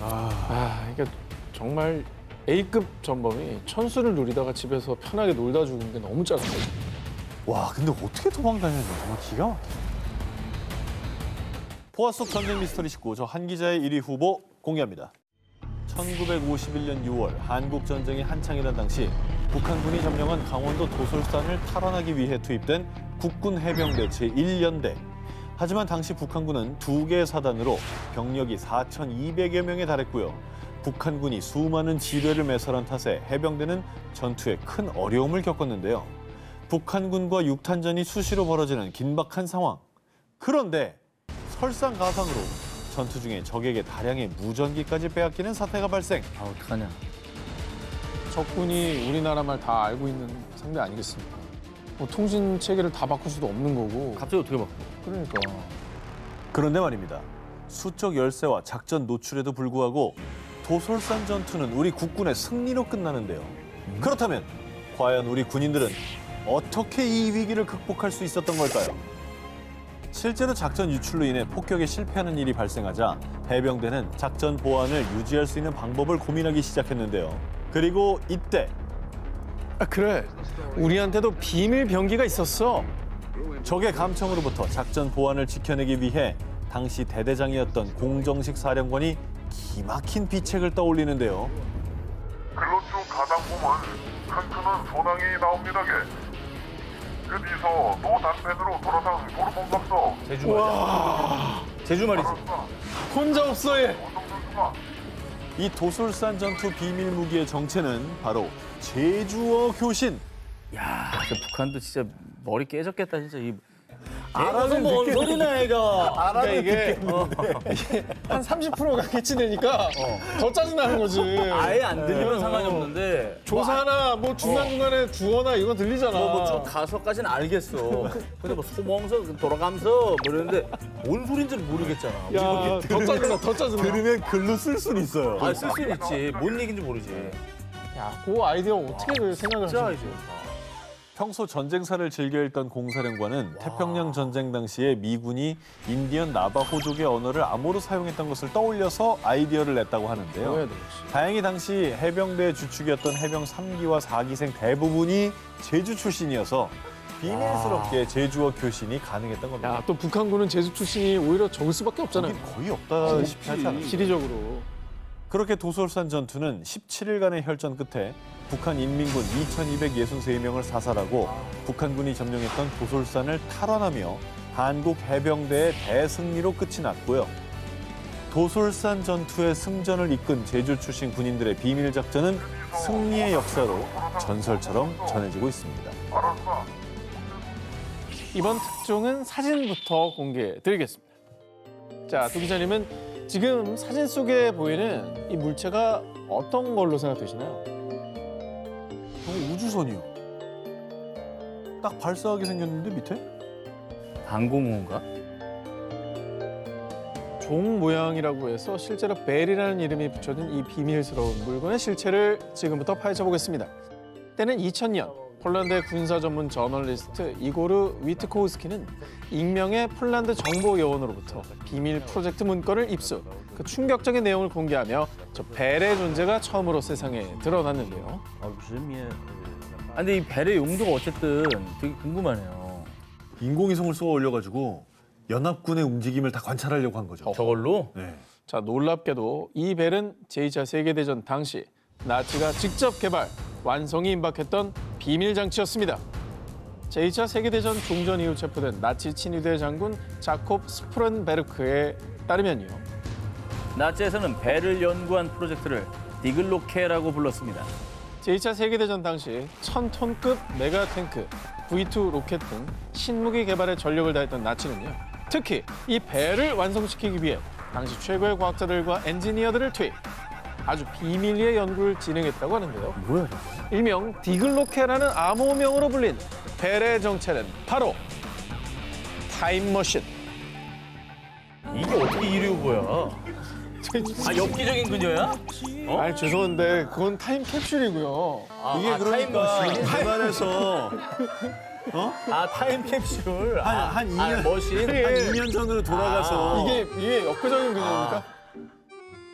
아, 그러니까 정말 A급 전범이 천수를 누리다가 집에서 편하게 놀다 죽은 게 너무 짜증나. 와, 근데 어떻게 도망 다녔는지 정말 기가 막혀. 포화 속 전쟁 미스터리 19, 저 한 기자의 1위 후보 공개합니다. 1951년 6월 한국 전쟁이 한창이던 당시 북한군이 점령한 강원도 도솔산을 탈환하기 위해 투입된 국군 해병대 제1연대. 하지만 당시 북한군은 두 개의 사단으로 병력이 4,200여 명에 달했고요. 북한군이 수많은 지뢰를 매설한 탓에 해병대는 전투에 큰 어려움을 겪었는데요. 북한군과 육탄전이 수시로 벌어지는 긴박한 상황. 그런데 설상가상으로 전투 중에 적에게 다량의 무전기까지 빼앗기는 사태가 발생. 아 어떡하냐. 적군이 우리나라 말 다 알고 있는 상대 아니겠습니까? 뭐 통신 체계를 다 바꿀 수도 없는 거고. 갑자기 어떻게 바꿔? 그러니까. 그런데 말입니다. 수적 열세와 작전 노출에도 불구하고 도솔산 전투는 우리 국군의 승리로 끝나는데요. 그렇다면 과연 우리 군인들은 어떻게 이 위기를 극복할 수 있었던 걸까요? 실제로 작전 유출로 인해 폭격에 실패하는 일이 발생하자 해병대는 작전 보안을 유지할 수 있는 방법을 고민하기 시작했는데요. 그리고 이때 아, 그래. 우리한테도 비밀 병기가 있었어. 적의 감청으로부터 작전 보안을 지켜내기 위해 당시 대대장이었던 공정식 사령관이 기막힌 비책을 떠올리는데요. 클로츠 가장 보면 튼튼한 소낭이 나옵니다게. 그 뒤서 또 단편으로 돌아상 도르봉갑소. 제주 말이야. 제주 말이지. 혼자 없어 얘. 이 도솔산 전투 비밀 무기의 정체는 바로 제주어 교신. 야, 저 북한도 진짜 머리 깨졌겠다 진짜 이. 알아서 뭔 소리나 애가. 그러니까 이게 한 30%가 캐치되니까 더 짜증나는 거지. 아예 안 들리면 상관이 없는데 조사나 뭐 중간중간에 주어나 이건 들리잖아. 뭐좀 가서까지는 알겠어. 근데 뭐 소멍서 돌아가면서 뭐 이러는데 뭔 소린지 는 모르겠잖아. 야, 더 짜증나, 더 짜증나. 들으면 글로 쓸 수는 있어요. 아, 쓸 수는 있지. 뭔 얘기인지 모르지. 야, 그 아이디어 어떻게 그 생각을 하지? 평소 전쟁사를 즐겨 읽던 공사령관은 태평양 전쟁 당시에 미군이 인디언 나바호족의 언어를 암호로 사용했던 것을 떠올려서 아이디어를 냈다고 하는데요. 역시. 다행히 당시 해병대 주축이었던 해병 3기와 4기생 대부분이 제주 출신이어서 비밀스럽게 제주어 교신이 가능했던 겁니다. 야, 또 북한군은 제주 출신이 오히려 적을 수밖에 없잖아요. 거의 없다시피 하지 않아요? 시리적으로. 그렇게 도솔산 전투는 17일간의 혈전 끝에 북한 인민군 2,263명을 사살하고 북한군이 점령했던 도솔산을 탈환하며 한국 해병대의 대승리로 끝이 났고요. 도솔산 전투의 승전을 이끈 제주 출신 군인들의 비밀 작전은 승리의 역사로 전설처럼 전해지고 있습니다. 이번 특종은 사진부터 공개해 드리겠습니다. 자, 두 기자님은 지금 사진 속에 보이는 이 물체가 어떤 걸로 생각되시나요? 어, 우주선이요. 딱 발사하게 생겼는데 밑에? 항공모인가? 종 모양이라고 해서 실제로 벨이라는 이름이 붙여진 이 비밀스러운 물건의 실체를 지금부터 파헤쳐 보겠습니다. 때는 2000년 폴란드의 군사 전문 저널리스트 이고르 위트코우스키는 익명의 폴란드 정보 요원으로부터 비밀 프로젝트 문건을 입수. 그 충격적인 내용을 공개하며 저 벨의 존재가 처음으로 세상에 드러났는데요. 아, 아, 근데 이 벨의 용도가 어쨌든 되게 궁금하네요. 인공위성을 쏘아 올려가지고 연합군의 움직임을 다 관찰하려고 한 거죠. 저걸로? 네. 자 놀랍게도 이 벨은 제2차 세계대전 당시 나치가 직접 개발, 완성이 임박했던 비밀 장치였습니다. 제2차 세계대전 종전 이후 체포된 나치 친위대 장군 야콥 슈포렌베르크에 따르면요. 나치에서는 벨을 연구한 프로젝트를 Die Glocke라고 불렀습니다. 제2차 세계대전 당시 1000톤급 메가 탱크, V2 로켓 등 신무기 개발에 전력을 다했던 나치는요. 특히 이 벨을 완성시키기 위해 당시 최고의 과학자들과 엔지니어들을 투입. 아주 비밀리에 연구를 진행했다고 하는데요. 뭐야? 일명 Die Glocke라는 암호명으로 불린 벨의 정체는 바로 타임머신. 이게 어떻게 이리 오고야? 아, 엽기적인 그녀야? 어? 아니 죄송한데 그건 타임 캡슐이고요. 아, 이게 아, 그러니까 타임머신. 대만에서 아, 타임 캡슐. 한, 아, 한 2년, 아, 머신. 한 2년 전으로 돌아가서 이게 이게 엽기적인 그녀입니까?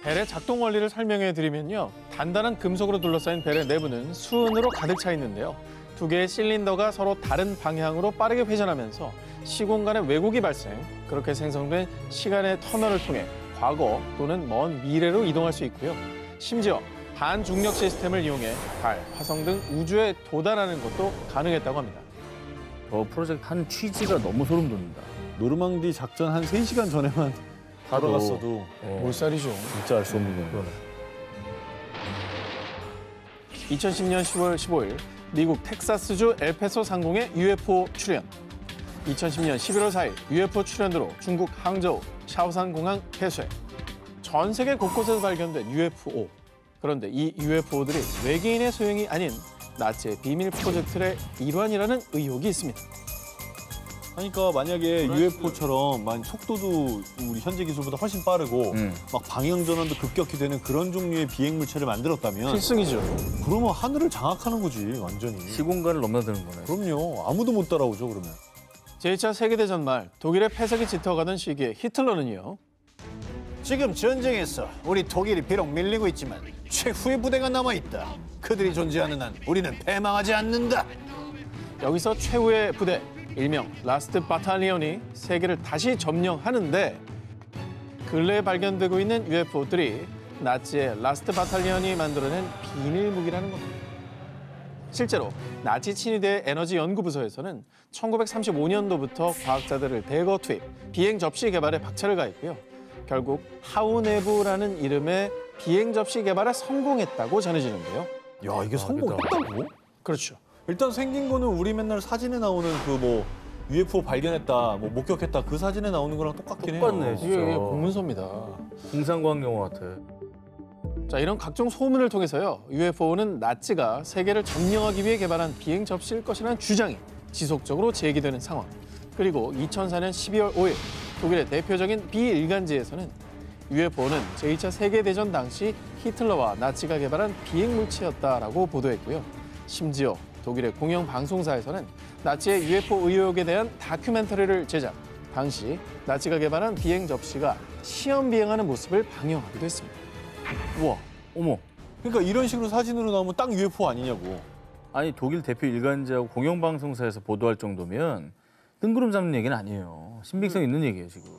벨의 작동 원리를 설명해 드리면요. 단단한 금속으로 둘러싸인 벨의 내부는 수은으로 가득 차 있는데요. 두 개의 실린더가 서로 다른 방향으로 빠르게 회전하면서 시공간의 왜곡이 발생. 그렇게 생성된 시간의 터널을 통해 과거 또는 먼 미래로 이동할 수 있고요. 심지어 반중력 시스템을 이용해 달, 화성 등 우주에 도달하는 것도 가능했다고 합니다. 저 프로젝트 한 취지가 너무 소름 돋는다. 노르망디 작전 한 3시간 전에만 돌아갔어도 몰살이죠. 진짜 알 수 없는 거. 2010년 10월 15일 미국 텍사스주 엘페소 상공의 UFO 출현. 2010년 11월 4일 UFO 출현으로 중국 항저우 샤오산 공항 폐쇄. 전 세계 곳곳에서 발견된 UFO. 그런데 이 UFO들이 외계인의 소행이 아닌 나치의 비밀 프로젝트의 일환이라는 의혹이 있습니다. 그러니까 만약에 UFO처럼 만 속도도 우리 현재 기술보다 훨씬 빠르고 음. 막 방향 전환도 급격히 되는 그런 종류의 비행 물체를 만들었다면 필승이죠. 그러면 하늘을 장악하는 거지 완전히. 시공간을 넘나드는 거네. 그럼요. 아무도 못 따라오죠 그러면. 제2차 세계대전 말 독일의 폐색이 짙어가던 시기에 히틀러는요. 지금 전쟁에서 우리 독일이 비록 밀리고 있지만 최후의 부대가 남아 있다. 그들이 존재하는 한 우리는 패망하지 않는다. 여기서 최후의 부대 일명 Last Battalion이 세계를 다시 점령하는데 근래에 발견되고 있는 UFO들이 나치의 Last Battalion이 만들어낸 비밀 무기라는 겁니다. 실제로 나치 친위대 에너지 연구부서에서는 1935년도부터 과학자들을 대거 투입, 비행 접시 개발에 박차를 가했고요. 결국 하우네부라는 이름의 비행 접시 개발에 성공했다고 전해지는데요. 야 이게 성공했다고? 그렇죠. 일단 생긴 거는 우리 맨날 사진에 나오는 그 뭐 UFO 발견했다, 뭐 목격했다 그 사진에 나오는 거랑 똑같긴 해요. 똑같네, 진짜. 이게 공문서입니다. 공상과학 영화 같아. 자, 이런 각종 소문을 통해서요. UFO는 나치가 세계를 점령하기 위해 개발한 비행 접시일 것이라는 주장이 지속적으로 제기되는 상황. 그리고 2004년 12월 5일 독일의 대표적인 비일간지에서는 UFO는 제2차 세계대전 당시 히틀러와 나치가 개발한 비행 물체였다라고 보도했고요. 심지어 독일의 공영 방송사에서는 나치의 UFO 의혹에 대한 다큐멘터리를 제작. 당시 나치가 개발한 비행 접시가 시험 비행하는 모습을 방영하기도 했습니다. 우와, 어머. 그러니까 이런 식으로 사진으로 나오면 딱 UFO 아니냐고. 아니 독일 대표 일간지하고 공영방송사에서 보도할 정도면 뜬구름 잡는 얘기는 아니에요. 신빙성 있는 얘기예요 지금.